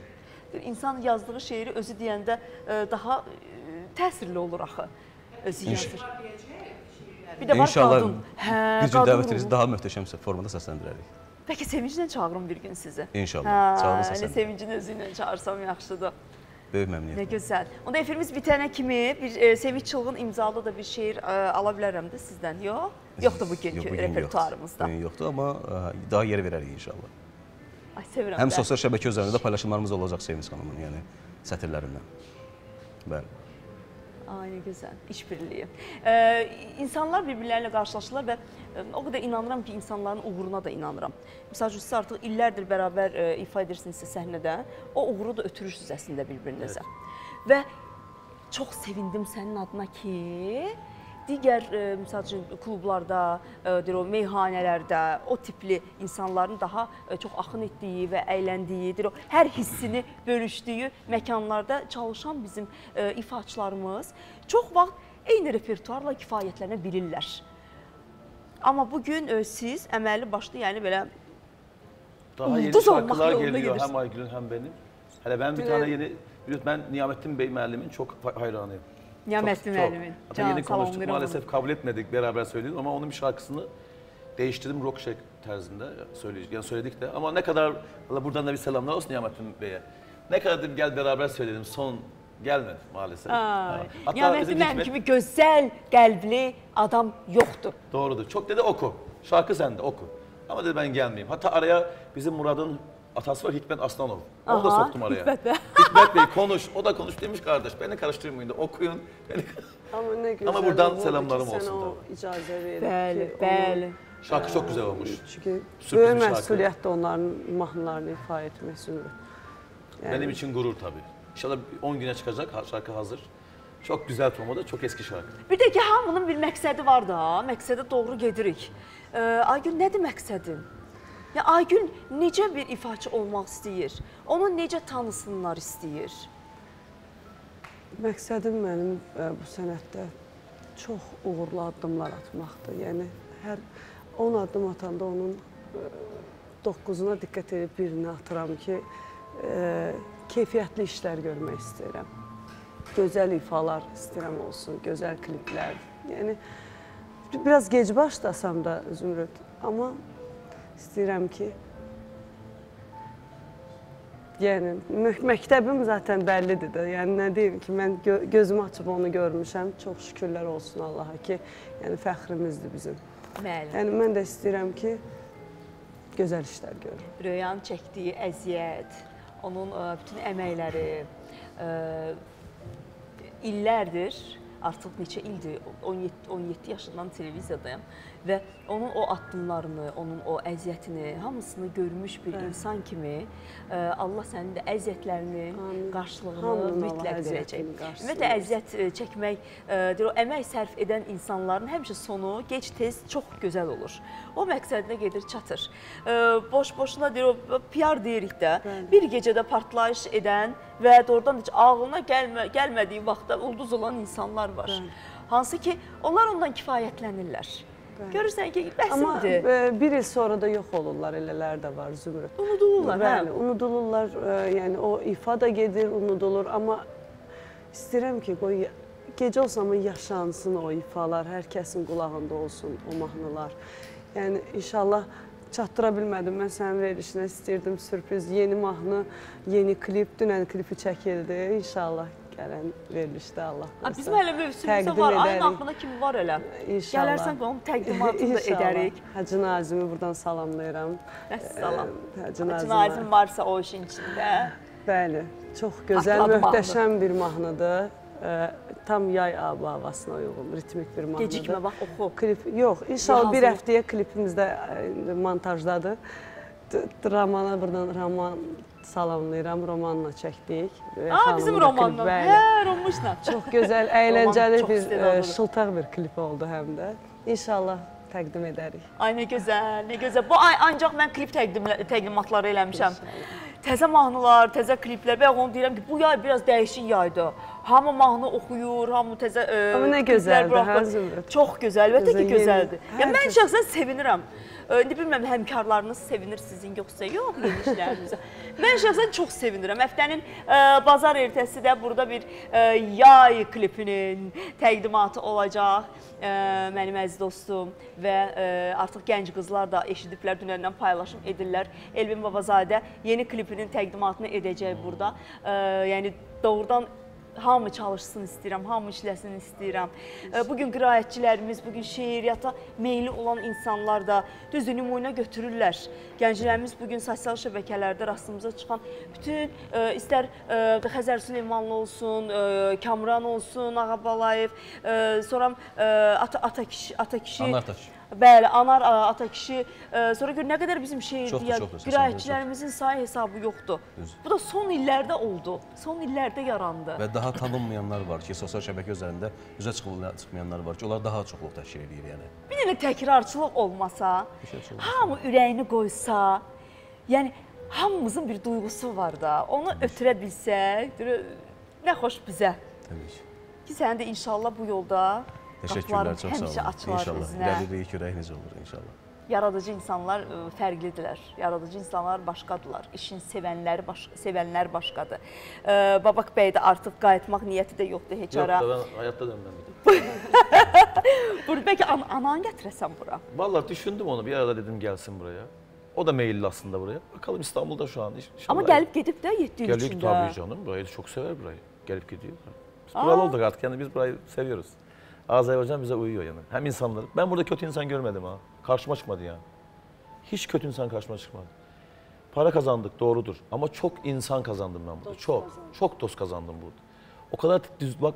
S2: insan yazdığı şeiri özü deyəndə e, daha e, təsirli olur axı. Özü
S8: İnş-
S2: yazır. Bir də var
S8: İnşallah
S2: qadın. Hə,
S8: bir gün
S2: qadın
S8: dəvət edəcək,
S2: ruhu.
S8: daha möhtəşəm formada səsləndirərik.
S2: Bəlkə Sevinclə çağırım bir gün sizi.
S8: İnşallah.
S2: Hə, elə
S8: səsləndirin.
S2: Sevincin özü ilə çağırsam yaxşıdır.
S8: Böyük
S2: Nə
S8: məmnuniyyət.
S2: gözəl. Onda efirimiz bitənə kimi bir e, Sevinç Çılğın imzalı da bir şeir e, ala bilərəm də sizdən. Yox? Yoxdur
S8: Yox,
S2: bugünkü
S8: bugün yoxdur.
S2: repertuarımızda.
S8: Bugün yoxdur, amma ə, daha yer verərik inşallah.
S2: Ay sevirəm.
S8: Həm sosial şəbəkə üzərində paylaşımlarımız olacaq Sevinç xanımın, yəni sətirlərindən. Bəli.
S2: Ay nə gözəl, işbirliyi. Ee, insanlar bir-birləri ilə qarşılaşırlar və e, o qədər inanıram ki, insanların uğuruna da inanıram. Məsəl üçün siz artıq illərdir bərabər e, ifa edirsinizsə səhnədə, o uğuru da ötürürsüz əslində bir-birinizə. Və çox sevindim sənin adına ki, digər e, məsəl üçün klublarda, e, deyir o meyxanələrdə o tipli insanların daha e, çox axın etdiyi və əyləndiyi, deyir o hər hissini bölüşdüyü məkanlarda çalışan bizim ifaçılarımız çox vaxt eyni repertuarla kifayətlənə bilirlər. Amma bu gün siz əməlli başlı, yəni belə
S7: Daha yeni şarkılar geliyor hem Aygül'ün hem benim. Hele ben bir tane yeni, biliyorsun ben Niyamettin Bey müəllimin çok fa- hayranıyım.
S2: Niyametli
S7: Çok,
S2: müəllimin.
S7: çok. Hatta yeni konuştuk maalesef kabul etmedik beraber söyledik ama onun bir şarkısını değiştirdim rock şey tarzında söyleyecek. Yani söyledik de ama ne kadar valla buradan da bir selamlar olsun Niyamettin Bey'e. Ne kadar dedim gel beraber söyledim son gelmedi maalesef. Ha.
S2: Ay,
S7: Hatta
S2: mənim
S7: Hikmet-
S2: kimi gözəl, qəlbli adam yoxdur.
S7: Doğrudur. Çok dedi oku. Şarkı sende oku. Ama dedi ben gelmeyeyim. Hatta araya bizim Murat'ın atası var Hikmet Aslanov. Onu da soktum araya.
S2: Hikmet de.
S7: Hikmet Bey konuş. O da konuş demiş kardeş. Beni karıştırmayın da okuyun. Beni...
S6: Amma nə gözəl.
S7: Amma buradan
S6: oldu
S7: selamlarım olsun
S6: o
S7: tabii.
S6: icazə verib
S2: Bəli,
S6: ki,
S2: bəli.
S7: Şarkı çok güzel olmuş.
S6: Onu, çünki
S7: Sürpriz
S6: böyük
S7: bir şarkı.
S6: məsuliyyətdir onların mahnılarını ifa etmək. Yəni,
S7: Benim için gurur tabii. İnşallah 10 güne çıkacak. Ha- Şarkı hazır. Çok güzel formada, çok eski şarkı.
S2: Bir də ki, hamının bir məqsədi var da, məqsədə doğru gedirik. Ee, Aygün nədir məqsədin? Ya Aygün necə bir ifaçı olmaq istəyir? Onu necə tanısınlar istəyir?
S6: Məqsədim mənim ə, bu sənətdə çox uğurlu addımlar atmaqdır. Yəni hər 10 addım atanda onun 9-una diqqət edib birini atıram ki, ə, keyfiyyətli işlər görmək istəyirəm. Gözəl ifalar istəyirəm olsun, gözəl kliplər. Yəni biraz gec başlasam da Zümrüd, amma istəyirəm ki, Yəni mə- məktəbim zaten bəllidir də. Yəni nə deyim ki, mən gö gözümü açıb onu görmüşəm. Çox şükürlər olsun Allaha ki, yəni fəxrimizdir bizim.
S2: Bəli.
S6: Yəni mən də istəyirəm ki, gözəl işlər görürəm.
S2: Röyan çəkdiyi əziyyət, onun ə, bütün əməkləri ə, illərdir, artıq neçə ildir, 17 17 yaşından televiziyadayam və onun o addımlarını, onun o əziyyətini, hamısını görmüş bir insan kimi ə, Allah sənin də əziyyətlərinin
S6: Amin.
S2: qarşılığını
S6: Hamının Allah
S2: mütləq verəcək.
S6: qarşısını
S2: Ümumiyyətlə əziyyət ə, çəkmək, ə, deyir o əmək sərf edən insanların həmişə sonu gec-tez çox gözəl olur. O məqsədinə gedir, çatır. Ə, Boş-boşuna deyir o PR deyirik də, bir gecədə partlayış edən və doğrudan heç ağlına gəlmə, gəlmədiyi vaxtda ulduz olan insanlar var. Hansı ki, onlar ondan kifayətlənirlər. Görürsən ki,
S6: Amma
S2: bəsimdir.
S6: e, bir il sonra da yox olurlar, elələr də var Zümrüd.
S2: Unudulurlar, hə?
S6: Bəli, unudulurlar. e, Yəni o ifa da gedir, unudulur, amma istəyirəm ki, qoy gecə olsa amma yaşansın o ifalar, hər kəsin qulağında olsun o mahnılar. Yəni inşallah çatdıra bilmədim. Mən sənin verilişinə istəyirdim sürpriz, yeni mahnı, yeni klip, dünən klipi çəkildi. İnşallah gələn verilişdə Allah qoysa.
S2: Bizim hələ mövsümümüzdə var. Ayın
S6: edərik.
S2: axırına kimi var elə.
S6: İnşallah.
S2: Gələrsən onun təqdimatını da edərik.
S6: Hacı Nazimi buradan salamlayıram.
S2: Vəssalam.
S6: Hacı Nazim.
S2: Nazim varsa o işin içində.
S6: Bəli, çox gözəl,
S2: Patladı mahnı.
S6: möhtəşəm bir mahnıdır. Ə, tam yay havasına uyğun, ritmik bir mahnıdır.
S2: Gecikmə bax oxu.
S6: Klip yox, inşallah bir həftəyə klipimizdə montajdadır. Romana buradan roman salamlayıram. Romanla çəkdik. Və
S2: Aa, bizim romanla. Hə, Romışla.
S6: Çox gözəl, əyləncəli bir ə, şıltaq bir klip oldu həm də. İnşallah təqdim edərik.
S2: Ay nə gözəl, nə gözəl. Bu ay ancaq mən klip təqdimlə, təqdimatları eləmişəm. Təzə mahnılar, təzə kliplər. Bayaq onu deyirəm ki, bu yay biraz dəyişik yaydı. Hamı mahnı oxuyur, hamı təzə ə,
S6: Amma nə gözəldir, hə, Zümrüd?
S2: Çox gözəl, əlbəttə ki,
S6: Gözəl,
S2: gözəldir. Ya
S6: Hər
S2: mən şəxsən sevinirəm. Ə, İndi bilmirəm həmkarlarınız sevinir sizin yoxsa yox yeni işlərinizə. mən şəxsən çox sevinirəm. Həftənin ə, bazar ertəsi də burada bir ə, yay klipinin təqdimatı olacaq. Ə, mənim əziz dostum və artıq gənc qızlar da eşidiblər, dünəndən paylaşım edirlər. Elvin Babazadə yeni klipinin təqdimatını edəcək burada. Yəni doğrudan hamı çalışsın istəyirəm, hamı işləsin istəyirəm. E, Bu gün qiraətçilərimiz, bu gün şeiriyyata meyilli olan insanlar da düzdür nümunə götürürlər. Gənclərimiz bu gün sosial şəbəkələrdə rastımıza çıxan bütün e, istər e, Xəzər Süleymanlı olsun, Kamran olsun, Ağabalayev, sonra e, Ata Atakişi, Atakişi. Bəli, Anar ə, Atakişi, ə, sonra gör nə qədər bizim şeir
S8: çoxdur,
S2: qiraətçilərimizin sayı hesabı yoxdur.
S8: Düzdür.
S2: Bu da son illərdə oldu. Son illərdə yarandı.
S8: Və daha tanınmayanlar var ki, sosial şəbəkə üzərində üzə çıxmayan- çıxmayanlar var ki, onlar daha çoxluq təşkil edir yəni.
S2: Bir dənə təkrarçılıq olmasa, hamı ürəyini qoysa, yəni hamımızın bir duyğusu var da, onu ötürə bilsək, nə xoş bizə.
S8: Təbii ki.
S2: Ki sən də inşallah bu yolda
S8: Təşəkkürlər,
S2: qapıların
S8: çox
S2: həmişə
S8: sağ olun.
S2: açılar
S8: İnşallah.
S2: üzünə.
S8: İrəlidəyik ürəyiniz olur inşallah.
S2: Yaradıcı insanlar ə, fərqlidirlər. Yaradıcı insanlar başqadırlar. İşin sevənləri baş sevənlər başqadır. Ə, Babaq bəy də artıq qayıtmaq niyyəti də yoxdur heç
S7: Yox
S2: ara.
S7: da ben hayatta dönmem bir de.
S2: Burada bəlkə an ananı gətirəsən bura.
S7: Vallahi düşündüm onu bir arada dedim gelsin buraya. O da meyilli aslında buraya. Bakalım İstanbul'da şu an. İnşallah.
S2: Amma gəlib gedib də 7 il
S7: Geldik
S2: içində.
S7: tabii canım. Burayı çok sever burayı. Gelip gidiyor. Biz buralı olduk artık yani biz burayı seviyoruz. Azerbaycan bize uyuyor yani. Hem insanlar. Ben burada kötü insan görmedim ha. Karşıma çıkmadı yani. Hiç kötü insan karşıma çıkmadı. Para kazandık doğrudur ama çok insan kazandım ben burada. çok. Çok dost kazandım burada. O kadar düz bak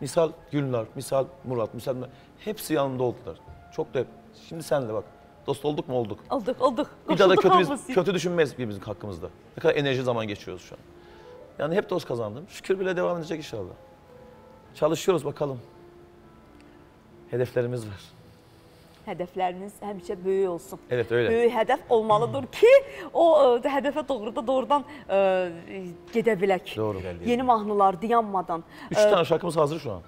S7: misal Gülnar, misal Murat, misal hepsi yanımda oldular. Çok da şimdi senle bak. Dost olduk mu olduk.
S2: Olduk, olduk.
S7: Bir daha da kötü,
S2: hamısı.
S7: kötü düşünmeyiz bizim hakkımızda. Ne kadar enerji zaman geçiyoruz şu an. Yani hep dost kazandım. Şükür bile devam edecek inşallah. Çalışıyoruz bakalım. Hedeflerimiz var.
S2: Hədəfləriniz həmişə böyük olsun.
S7: Evet öyle.
S2: Böyük hədəf olmalıdır ki, o ə, hədəfə doğru da doğrudan ə, gedə bilək.
S7: Doğru.
S2: Yeni mahnılar dayanmadan.
S7: Üç
S2: Ə,
S7: tane şarkımız hazır şu an.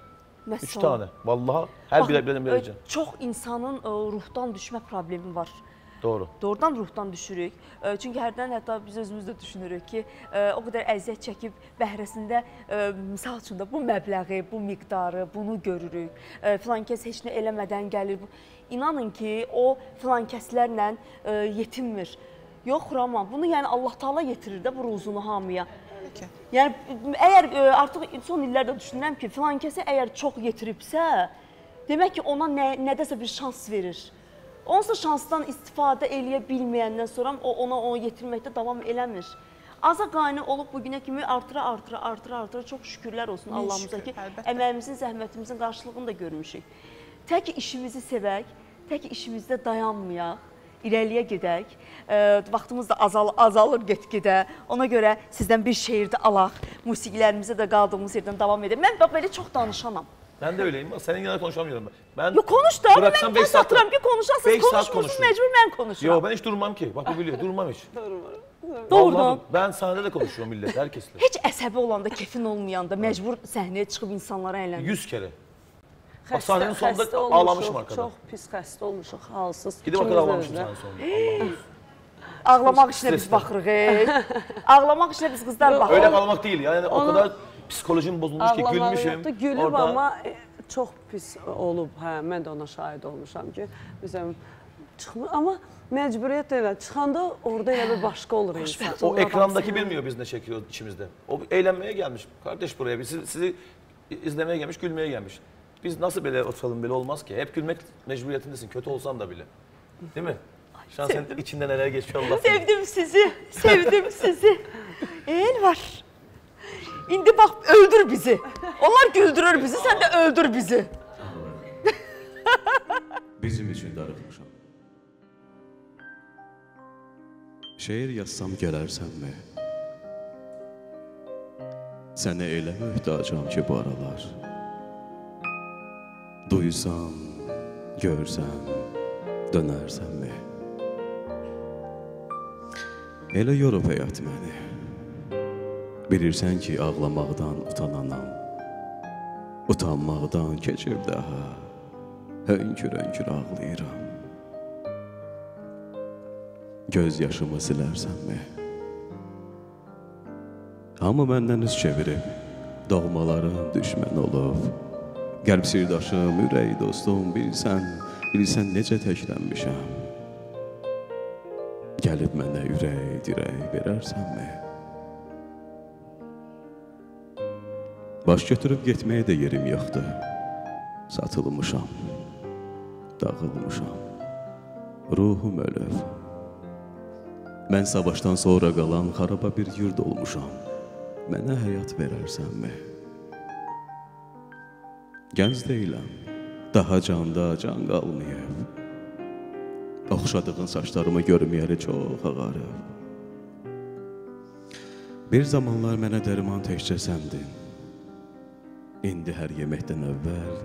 S7: Üç
S2: məsələn,
S7: tane. Vallahi her
S2: baxın,
S7: bile bilen
S2: ə,
S7: vereceğim.
S2: Çox insanın ə, ruhdan düşmə problemi var.
S7: Doğru.
S2: Doğrudan ruhdan düşürük. Çünki hərdən hətta biz özümüz də düşünürük ki, o qədər əziyyət çəkib bəhrəsində misal üçün də bu məbləği, bu miqdarı, bunu görürük. Filan kəs heç nə eləmədən gəlir. İnanın ki, o filan kəslərlə yetinmir. Yox, Rama, bunu yəni Allah Taala yetirir də bu ruzunu hamıya. Yəni əgər artıq son illərdə düşünürəm ki, filan kəsə əgər çox yetiribsə, demək ki, ona nə, nədəsə bir şans verir. Onsuz da şansdan istifadə eləyə bilməyəndən sonra o ona onu yetirməkdə davam eləmir. Aza qane olub bu günə kimi artıra artıra artıra artıra çox şükürlər olsun Allahımıza ki,
S3: əlbəttə.
S2: əməyimizin, zəhmətimizin qarşılığını da görmüşük. Tək işimizi sevək, tək işimizdə dayanmayaq, irəliyə gedək. E, vaxtımız da azal azalır get-gedə. Ona görə sizdən bir şeir də alaq. Musiqilərimizə də qaldığımız yerdən davam edək. Mən belə çox danışanam.
S7: Ben de öyleyim. Senin yanına konuşamıyorum ben. Ben
S2: Yo konuş da,
S7: Bıraksam
S2: pas
S7: saat-
S2: atıram ki, konuşasınız,
S7: beş saat
S2: konuşmursuz,
S7: konuşurum.
S2: məcbur mən konuşuram.
S7: Yo ben hiç durmam ki. Bak bu biliyor. Durmam hiç.
S2: Doğrudan.
S7: Vallahi ben sahnede de konuşuyorum millet herkesle.
S2: Heç əsəbi olanda, kefin olmayanda məcbur səhnəyə çıxıb insanlara əyləndir.
S7: Yüz kere.
S6: Xəstə,
S7: Bak sahnenin sonunda
S6: xəstə
S7: ağlamışım arkada.
S6: Çox pis xəstə olmuşuq, halsız.
S7: Gidip arkada ağlamışım sahnenin sonunda.
S2: Ağlamaq işinə biz baxırıq. Ağlamaq işinə biz qızlar baxırıq.
S7: Öyle kalmak değil. Yani o kadar psikolojim bozulmuş ki
S6: Ağlamağı
S7: gülmüşüm.
S6: yoxdur, Gülüb
S7: Orada
S6: amma e, çox pis olub. Hə, mən də ona şahid olmuşam ki, məsələn çıxmır, amma məcburiyyət elə çıxanda orada elə bir başqa olur insan.
S7: o ekrandaki bilmiyor biz ne çekiyoruz içimizde. O eğlenmeye gelmiş. Kardeş buraya biz sizi, sizi izlemeye gelmiş, gülmeye gelmiş. Biz nasıl böyle oturalım böyle olmaz ki? Hep gülmek mecburiyetindesin kötü olsan da bile. Değil mi? Şu an senin içinden neler geçiyor Allah bilir.
S2: Sevdim sizi, sevdim sizi. El var. İndi bax öldür bizi. Onlar güldürür bizi, sən də öldür bizi.
S8: Bizim üçün darıxmışam. Şeir yazsam gələrsənmi? Sənə elə möhtacam ki bu aralar. Duysam, görsəm, dönərsənmi? Elə yorub həyat məni. Bilirsən ki, ağlamaqdan utananam. Utanmaqdan keçir daha. Hönkür-hönkür ağlayıram. Göz yaşımı silərsənmi? Hamı məndən üz çevirib, doğmalarım düşmən olub. Qəlb sirdaşım, ürək dostum, bilsən, bilsən necə təklənmişəm. Gəlib mənə ürək, dirək verərsənmi? Baş götürüb getməyə də yerim yoxdur. Satılmışam, dağılmışam, ruhum ölüb. Mən savaşdan sonra qalan xaraba bir yurd olmuşam. Mənə həyat verərsənmi? Gənc deyiləm, daha canda can qalmayıb. Oxşadığın saçlarımı görməyəli çox ağarıb. Bir zamanlar mənə dərman təkcə səndin. İndi hər yeməkdən əvvəl,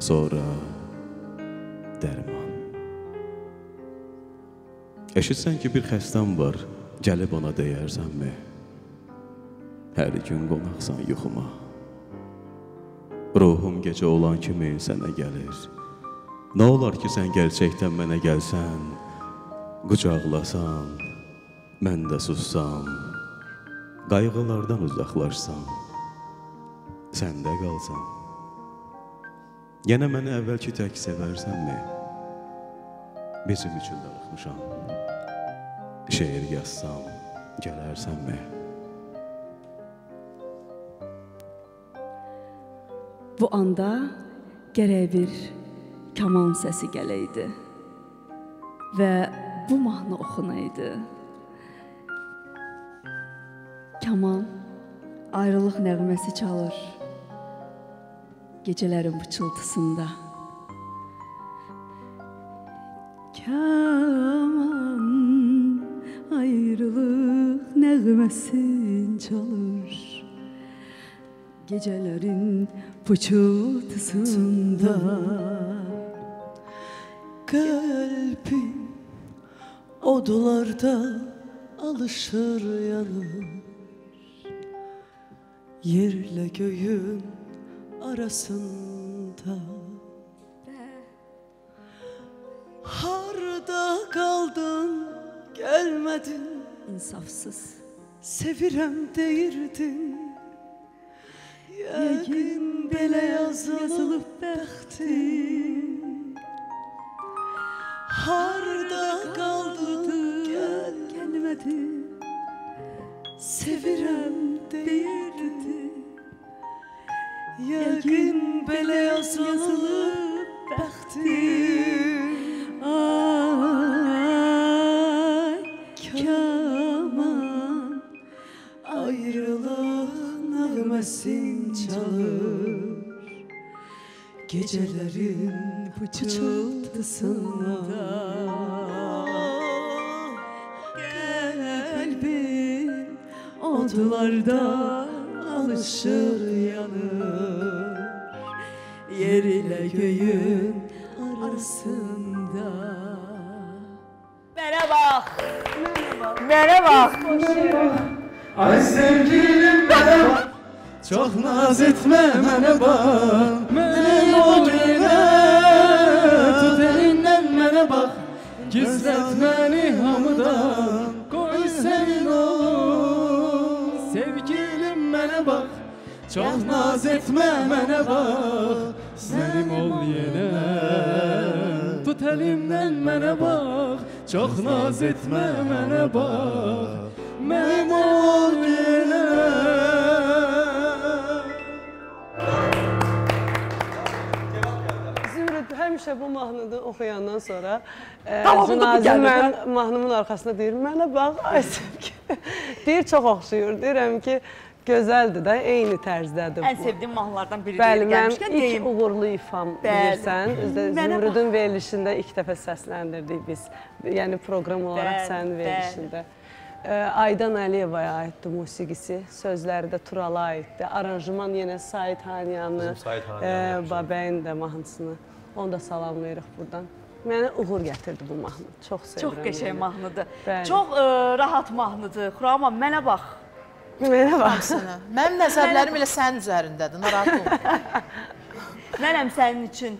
S8: sonra dərman. Eşitsən ki, bir xəstəm var, gəlib ona deyərsənmi? Hər gün qonaqsan yuxuma. Ruhum gecə olan kimi sənə gəlir. Nə olar ki, sən gerçəkdən mənə gəlsən, qucaqlasan, mən də sussam, qayğılardan uzaqlaşsam, sən də qalsan. Yenə məni əvvəlki tək sevərsənmi? Bizim üçün darıxmışam. Şeir yazsam, gələrsənmi?
S9: Bu anda gərək bir kaman səsi gələydi və bu mahnı oxunaydı. Kaman ayrılıq nəğməsi çalır gecələrin pıçıltısında. Kaman ayrılıq nəğməsin çalır. Gecələrin pıçıltısında
S5: Kalbim odularda alışır yanır. Yerle göğün arasında. Harda kaldın gelmedin.
S9: İnsafsız.
S5: Sevirem deyirdin Yəqin belə yazılıb bəxtin Harda qaldın gəl
S9: gəlmədi
S5: Sevirəm deyirdi Yəqin belə yazılıb bəxtim
S9: Ay kaman Ayrılıq nəğməsin çalır. Gecələrin pıçıltısında Kalbin odlarda alışır yanır. Yer ilə göyün arasında.
S2: Mənə bax. Mənə bax.
S5: Ay sevgilim mənə bax Çox naz etmə mənə bax Mənim ol yenə Tut əlindən mənə bax Gizlət məni hamıdan Çox naz etmə mənə bax Sənim ol yenə Tut əlimdən mənə bax Çox naz etmə mənə bax Mənim ol yenə
S6: Zümrüd həmişə bu mahnını oxuyandan sonra.
S2: Davamında bu gəlir,
S6: mən mahnımın arxasında deyir, mənə bax, ay sevgi. deyir, çox oxşuyur. Deyirəm ki, gözəldir də, eyni tərzdədir
S2: Ən
S6: bu.
S2: sevdiyim mahnılardan biri
S6: Bəli,
S2: deyil. Gəlmişkən
S6: ilk
S2: deyim.
S6: uğurlu ifam
S2: Bəli.
S6: bilirsən. Özdə
S2: Mənə
S6: Zümrüdün verilişində ilk dəfə səsləndirdik biz. Yəni proqram olaraq
S2: Bəli,
S6: sənin
S2: bəli.
S6: verilişində. Aydan Əliyevaya aiddir musiqisi, sözləri də Turala aiddir. Aranjman yenə Sait Haniyanı. Babəyin də mahnısını. Onu da salamlayırıq buradan. Mənə uğur gətirdi bu mahnı. Çox sevirəm.
S2: Çox qəşəng mahnıdır.
S6: Bəli.
S2: Çox ə, rahat mahnıdır. Xurama mənə bax.
S6: Mənə bax.
S3: Sənə. Mənim nəzərlərim elə sənin üzərindədir. Narahat olma.
S2: Mənəm sənin üçün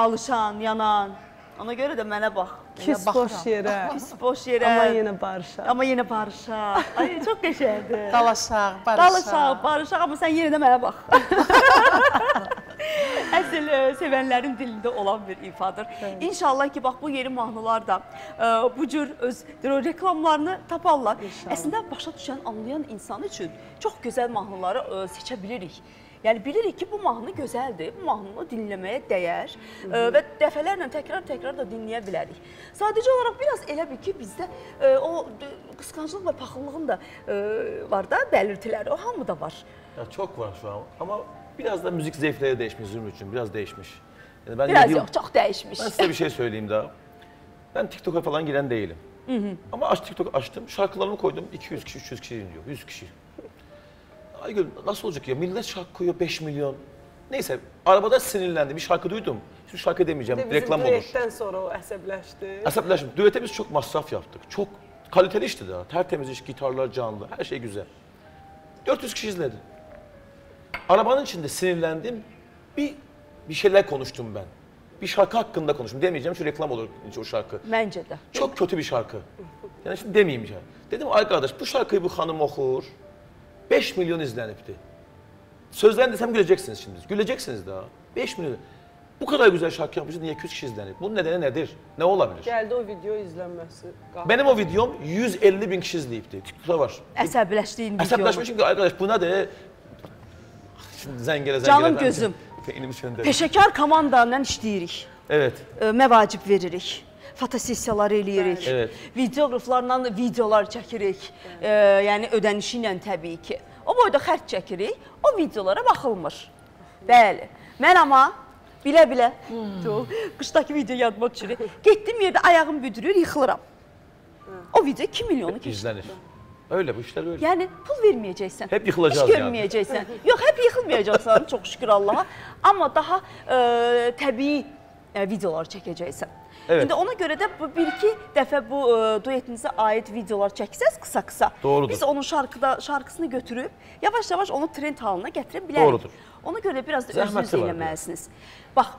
S2: alışan, yanan. Ona görə də mənə bax.
S6: Küs boş yerə.
S2: Pis boş yerə.
S6: Amma yenə barışaq.
S2: Amma yenə barışaq. Ay çox qəşəngdir.
S3: Dalaşaq, barışaq.
S2: Dalaşaq, barışaq, amma sən yenə də mənə bax. Əsl ə, sevənlərin dilində olan bir ifadır. İnşallah ki, bax bu yeni mahnılar da ə, bu cür öz o reklamlarını taparlar. Əslində başa düşən, anlayan insan üçün çox gözəl mahnıları ə, seçə bilirik. Yəni bilirik ki, bu mahnı gözəldir, bu mahnını dinləməyə dəyər ə, və dəfələrlə təkrar-təkrar da dinləyə bilərik. Sadəcə olaraq biraz elə bil ki, bizdə ə, o qısqanclıq və paxıllığın da ə, var da belirtiləri, o hamıda var.
S7: Ya çok var şu an ama biraz da müzik zevkleri değişmiş Zümrüt için. Biraz değişmiş. Yani ben
S2: Biraz yox, çox dəyişmiş.
S7: Ben size bir şey söyleyeyim daha. Ben TikTok'a falan giren değilim. Ama aç TikTok açtım, şarkılarımı koydum. 200 kişi, 300 kişi dinliyor, 100 kişi. Aygül nasıl olacak ya? Millet şarkı koyuyor 5 milyon. Neyse arabada sinirlendim. Bir şarkı duydum. Şimdi şarkı demeyeceğim.
S6: Bizim
S7: reklam olur.
S6: duetdən sonra o əsəbləşdi.
S7: Asaplaşım. Düete biz çok masraf yaptık. Çok kaliteli işti daha. Tertemiz iş, gitarlar canlı, her şey güzel. 400 kişi izledi. Arabanın içinde sinirlendim. Bir bir şeyler konuştum ben. Bir şarkı hakkında konuştum. Demeyeceğim şu reklam olur o şarkı.
S2: Məncə də.
S7: Çok kötü bir şarkı. Yani şimdi demeyeyim ya. Dedim arkadaş bu şarkıyı bu hanım okur. 5 milyon izlenipti. Sözlerini desem güleceksiniz şimdi. Güleceksiniz daha. 5 milyon. Bu kadar güzel şarkı yapmışız niye 200 kişi izlenip? Bunun nedeni nedir? Ne olabilir?
S6: Gəldi o video izlənməsi. qalxdı.
S7: Benim o videom 150 bin kişi izleyipti. TikTok'ta var.
S2: Əsəbləşdiyin video.
S7: Hesaplaşmışım ki arkadaş buna de Şimdi zengele zengele.
S2: Canım gözüm.
S7: Peynimi söndürdüm.
S2: Peşəkar komandayla işləyirik.
S7: Evet.
S2: Ə, Məvacib veririk. Fotosessiyalar eləyirik.
S7: Evet.
S2: Videoqraflarla videolar çəkirik. Ə, yəni ödənişi ilə təbii ki. O boyda xərc çəkirik. O videolara baxılmır. Bəli. Mən amma bilə-bilə çox qışdakı video yadıma düşür. Getdiyim yerdə ayağım büdürür, yıxılıram. O video 2 milyonu keçdi.
S7: İzlenir. Öyle bu işler öyle.
S2: Yəni pul verməyəcəksən.
S7: Hep yıxılacağız
S2: Heç
S7: yəni.
S2: görməyəcəksən. Yox, hep yıxılmayacaqsan, çox şükür Allaha. Amma daha ə, təbii ə, videolar çəkəcəksən.
S7: Evet.
S2: İndi ona görə də bu bir-iki dəfə bu ə, duetinizə aid videolar çəksəz qısa-qısa. Biz onun şarkıda şarkısını götürüb yavaş-yavaş onu trend halına gətirə bilərik.
S7: Doğrudur.
S2: Ona görə biraz da özünüz eləməlisiniz. Bax,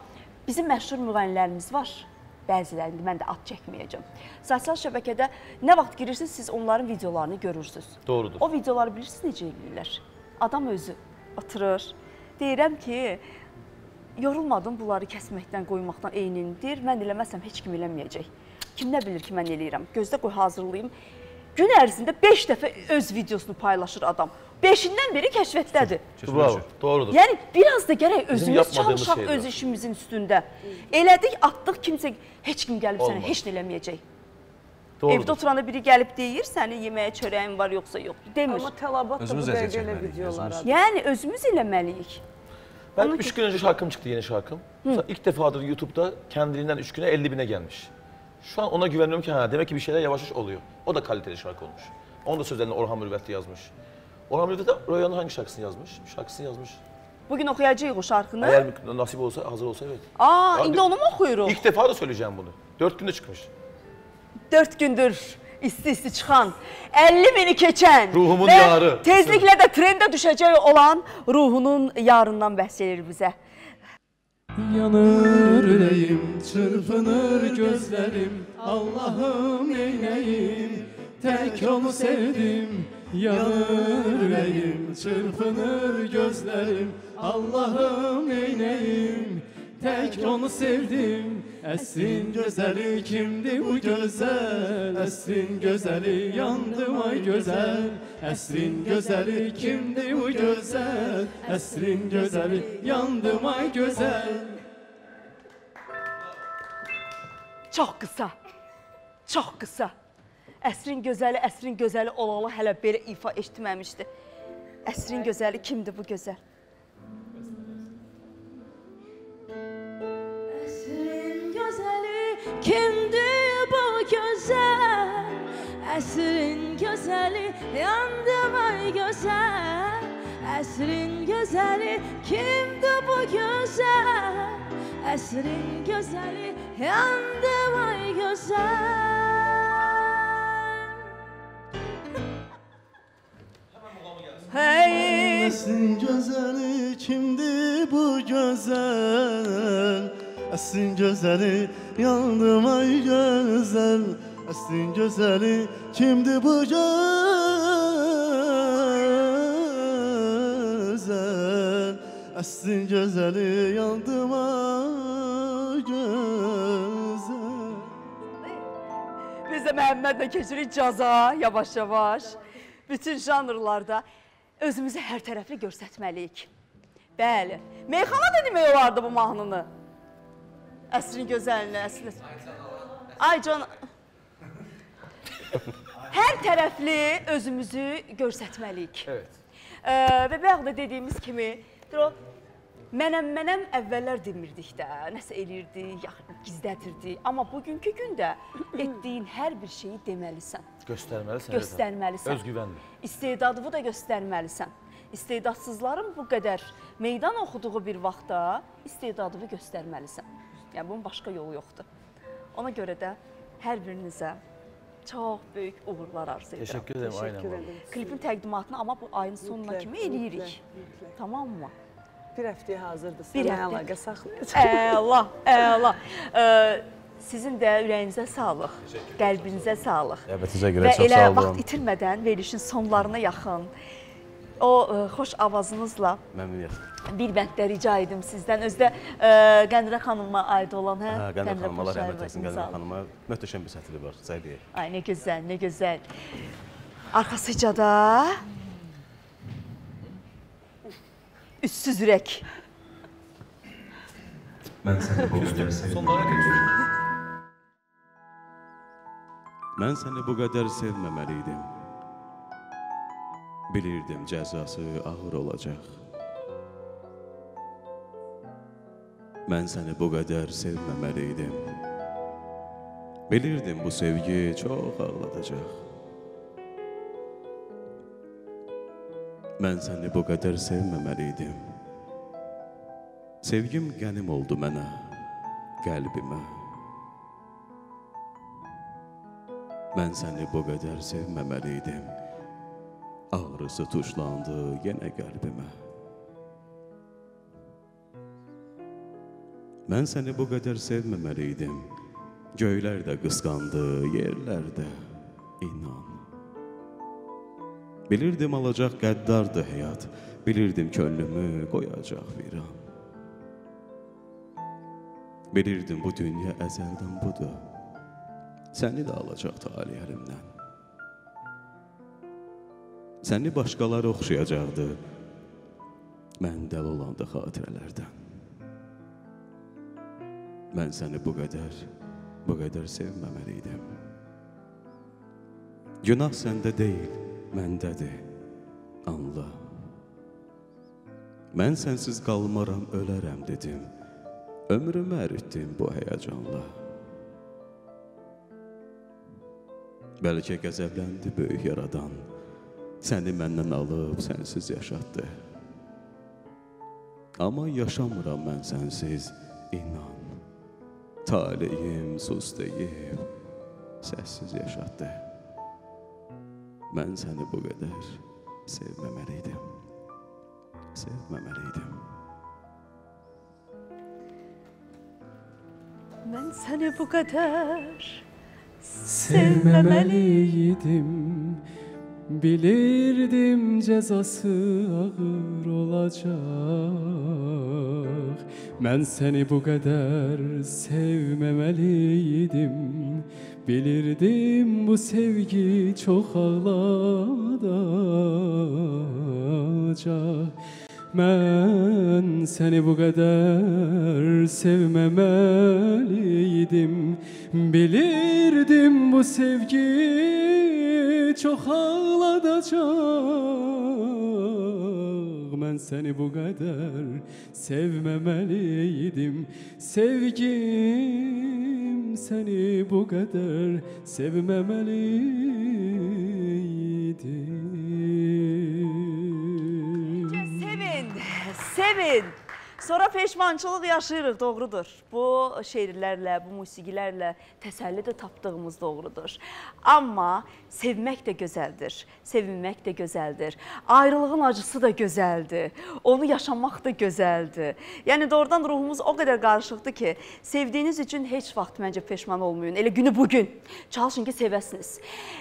S2: bizim məşhur müğənnilərimiz var. Bəzilərində mən də ad çəkməyəcəm. Sosial şəbəkədə nə vaxt girirsiniz, siz onların videolarını görürsüz.
S7: Doğrudur.
S2: O videoları bilirsiniz necə eləyirlər? Adam özü oturur. Deyirəm ki, yorulmadım bunları kəsməkdən, qoymaqdan eynini. Deyir, mən eləməsəm heç kim eləməyəcək. Kim nə bilir ki, mən eləyirəm? Gözdə qoy hazırlayım. Gün ərzində 5 dəfə öz videosunu paylaşır adam. 5-indən biri kəşfətdədir.
S7: Bravo. Doğrudur.
S2: Yəni biraz da gərək özümüz çalışaq
S7: şeylər.
S2: öz işimizin üstündə. Elədik, atdıq, kimsə heç kim gəlib sənə
S7: Olmaz.
S2: heç nə eləməyəcək.
S7: Doğrudur.
S2: Evdə oturanda biri gəlib deyir, sənin yeməyə çörəyin var yoxsa yoxdur. Demir.
S6: Amma tələbat da bu dəqiqə elə videolara.
S8: özümüz.
S2: Yəni özümüz eləməliyik.
S7: Ben
S2: Onu
S7: 3 gün önce şarkım çıktı, yeni şarkım. Sonra İlk defadır YouTube'da kendiliğinden 3 güne 50 bine gelmiş. Şu an ona güveniyorum ki ha demek ki bir şeyler yavaş yavaş oluyor. O da kaliteli şarkı olmuş. Onun da sözlerini Orhan Mürvetli yazmış. Orhan Mürvetli de Royan'ın hangi şarkısını yazmış? Şarkısını yazmış.
S2: Bugün oxuyacağıq o şarkını.
S7: Eğer nasip olsa, hazır olsa evet.
S2: Aa,
S7: Ya
S2: indi onu mu oxuyuruq?
S7: İlk defa da söyleyeceğim bunu. 4 günde çıkmış.
S2: 4 gündür isti-isti çıxan, 50 mini keçən
S7: Ruhumun
S2: və
S7: yarı.
S2: tezliklə də trendə düşəcək olan ruhunun yarından bəhs edir bizə.
S5: Yanır ürəyim, çırpınır gözlərim Allahım neynəyim, tək onu sevdim Yanır ürəyim, çırpınır gözlərim Allahım neynəyim, tək onu sevdim Əsrin gözəli kimdi bu gözəl Əsrin gözəli yandım ay gözəl Əsrin gözəli kimdi bu gözəl Əsrin gözəli yandım ay gözəl
S2: Çox qısa. Çox qısa. Əsrin gözəli, əsrin gözəli olalı hələ belə ifa eşitməmişdi. Əsrin gözəli kimdir bu gözəl?
S9: Kimdir bu gözəl? Əsrin gözəli yandım ay gözəl. Əsrin gözəli kimdir bu gözəl? Əsrin gözəli yandım ay gözəl.
S2: Hey!
S5: Əsrin gözəli kimdi bu gözəl Əsrin gözəli yandım ay gözəl Əsrin gözəli kimdi bu gözəl Əsrin gözəli yandım ay gözəl
S2: Biz də Məhəmmədlə keçirik caza yavaş-yavaş. Bütün janrlarda özümüzü hər tərəfli göstərməliyik. Bəli. Meyxana da demək olardı bu mahnını. Əsrin gözəlinə, əsrin. Ay can. hər tərəfli özümüzü göstərməliyik.
S7: Evet.
S2: Ə, və bayaq da dediyimiz kimi, o mənəm mənəm əvvəllər demirdik də, nəsə elirdik, ya- gizlədirdik. Amma bugünkü gündə etdiyin hər bir şeyi deməlisən,
S7: Göstermelisin. evet.
S2: göstərməlisən.
S7: Özgüvenli.
S2: İstedadını da göstərməlisən. İstedadsızların bu qədər meydan oxuduğu bir vaxtda istedadını göstərməlisən. Yəni bunun başqa yolu yoxdur. Ona görə də hər birinizə çox böyük uğurlar arzu edirəm.
S7: Teşekkür ederim. Aynen.
S6: Teşekkür
S7: vallahi.
S6: ederim.
S2: Klipin təqdimatını amma bu ayın sonuna
S6: Mütləq,
S2: kimi eləyirik.
S6: mütləq.
S2: Tamam mı?
S6: Bir həftəyə hazırdır.
S2: Bir
S6: Sənə
S2: həftə.
S6: əlaqə saxlayacaq.
S2: Əla, əla. Sizin də ürəyinizə sağlıq, qəlbinizə sağlıq.
S8: Dəvətinizə görə
S2: Və
S8: çox
S2: elə
S8: sağ
S2: vaxt
S8: olun.
S2: itirmədən verilişin sonlarına yaxın o ə, xoş avazınızla
S8: Məmnuniyyət.
S2: bir bənddə rica edim sizdən. Özdə ə, Qəndərə xanıma aid olan, hə?
S8: Hə, Qəndər xanım, Allah rəhmət etsin
S2: imzalı.
S8: xanıma. Möhtəşəm bir sətili var. Səhviyyə.
S2: Ay nə gözəl, nə gözəl. Arxasıca da üstsüz ürək.
S10: Ben seni bu.
S7: Sonlara geçiyorum.
S8: Mən səni bu qədər sevməməli idim. Bilirdim cəzası ağır olacaq. Mən səni bu qədər sevməməli idim. Bilirdim bu sevgi çox ağladacaq. Mən səni bu qədər sevməməli idim. Sevgim qənim oldu mənə, qəlbimə. Mən səni bu qədər sevməməli idim. Ağrısı tuşlandı yenə qəlbimə. Mən səni bu qədər sevməməli idim. Göylər də qısqandı, yerlər də inan. Bilirdim alacaq qəddardı həyat. Bilirdim könlümü qoyacaq viran. Bilirdim bu dünya əzəldən budur. Səni də alacaq talih əlimdən. Səni başqaları oxşayacaqdı. Mən dəl olanda xatirələrdən. Mən səni bu qədər, bu qədər sevməməli idim. Günah səndə deyil, məndədir. Anla. Mən sənsiz qalmaram, ölərəm dedim. Ömrümü əritdim bu həyəcanla. Bəlkə qəzəbləndi böyük yaradan. Səni məndən alıb sənsiz yaşatdı. Amma yaşamıram mən sənsiz, inan. Taleyim sus deyib, səssiz yaşatdı. Mən səni bu qədər sevməməliydim. Sevməməliydim.
S2: Mən səni bu qədər
S1: Sevməməliydim Bilirdim cəzası ağır olacaq Mən səni bu qədər sevməməliydim Bilirdim bu sevgi çox ağladacaq Mən səni bu qədər sevməməliydim Bilirdim bu sevgi çox ağladacaq Mən səni bu qədər sevməməliydim Sevgim səni bu qədər sevməməliydim
S2: sevin. Sonra peşmançılıq yaşayırıq, doğrudur. Bu şeirlərlə, bu musiqilərlə təsəlli də tapdığımız doğrudur. Amma sevmək də gözəldir, sevinmək də gözəldir. Ayrılığın acısı da gözəldir. Onu yaşamaq da gözəldir. Yəni doğrudan ruhumuz o qədər qarışıqdır ki, sevdiyiniz üçün heç vaxt məncə peşman olmayın. Elə günü bu gün çalışın ki, sevəsiniz.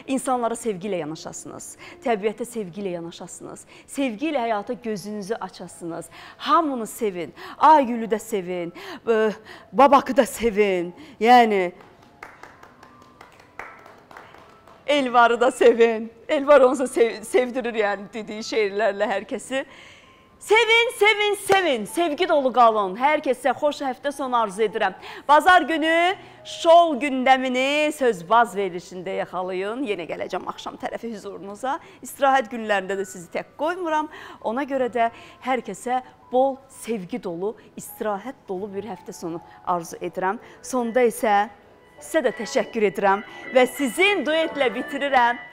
S2: İnsanlara sevgi ilə yanaşasınız. Təbiətə sevgi ilə yanaşasınız. Sevgi ilə həyata gözünüzü açasınız. Hamını sevin. Aygülü də sevin. ə, Babakı da sevin. Yəni Elvarı da sevin. Elvar onsa sev sevdirir yəni dediyi şeirlərlə hər kəsi. Sevin, sevin, sevin. Sevgi dolu qalın. Hər kəsə xoş həftə sonu arzu edirəm. Bazar günü şou gündəmini sözbaz verilişində yaxalayın. Yenə gələcəm axşam tərəfi hüzurunuza. İstirahət günlərində də sizi tək qoymuram. Ona görə də hər kəsə bol sevgi dolu, istirahət dolu bir həftə sonu arzu edirəm. Sonda isə sizə də təşəkkür edirəm və sizin duetlə bitirirəm.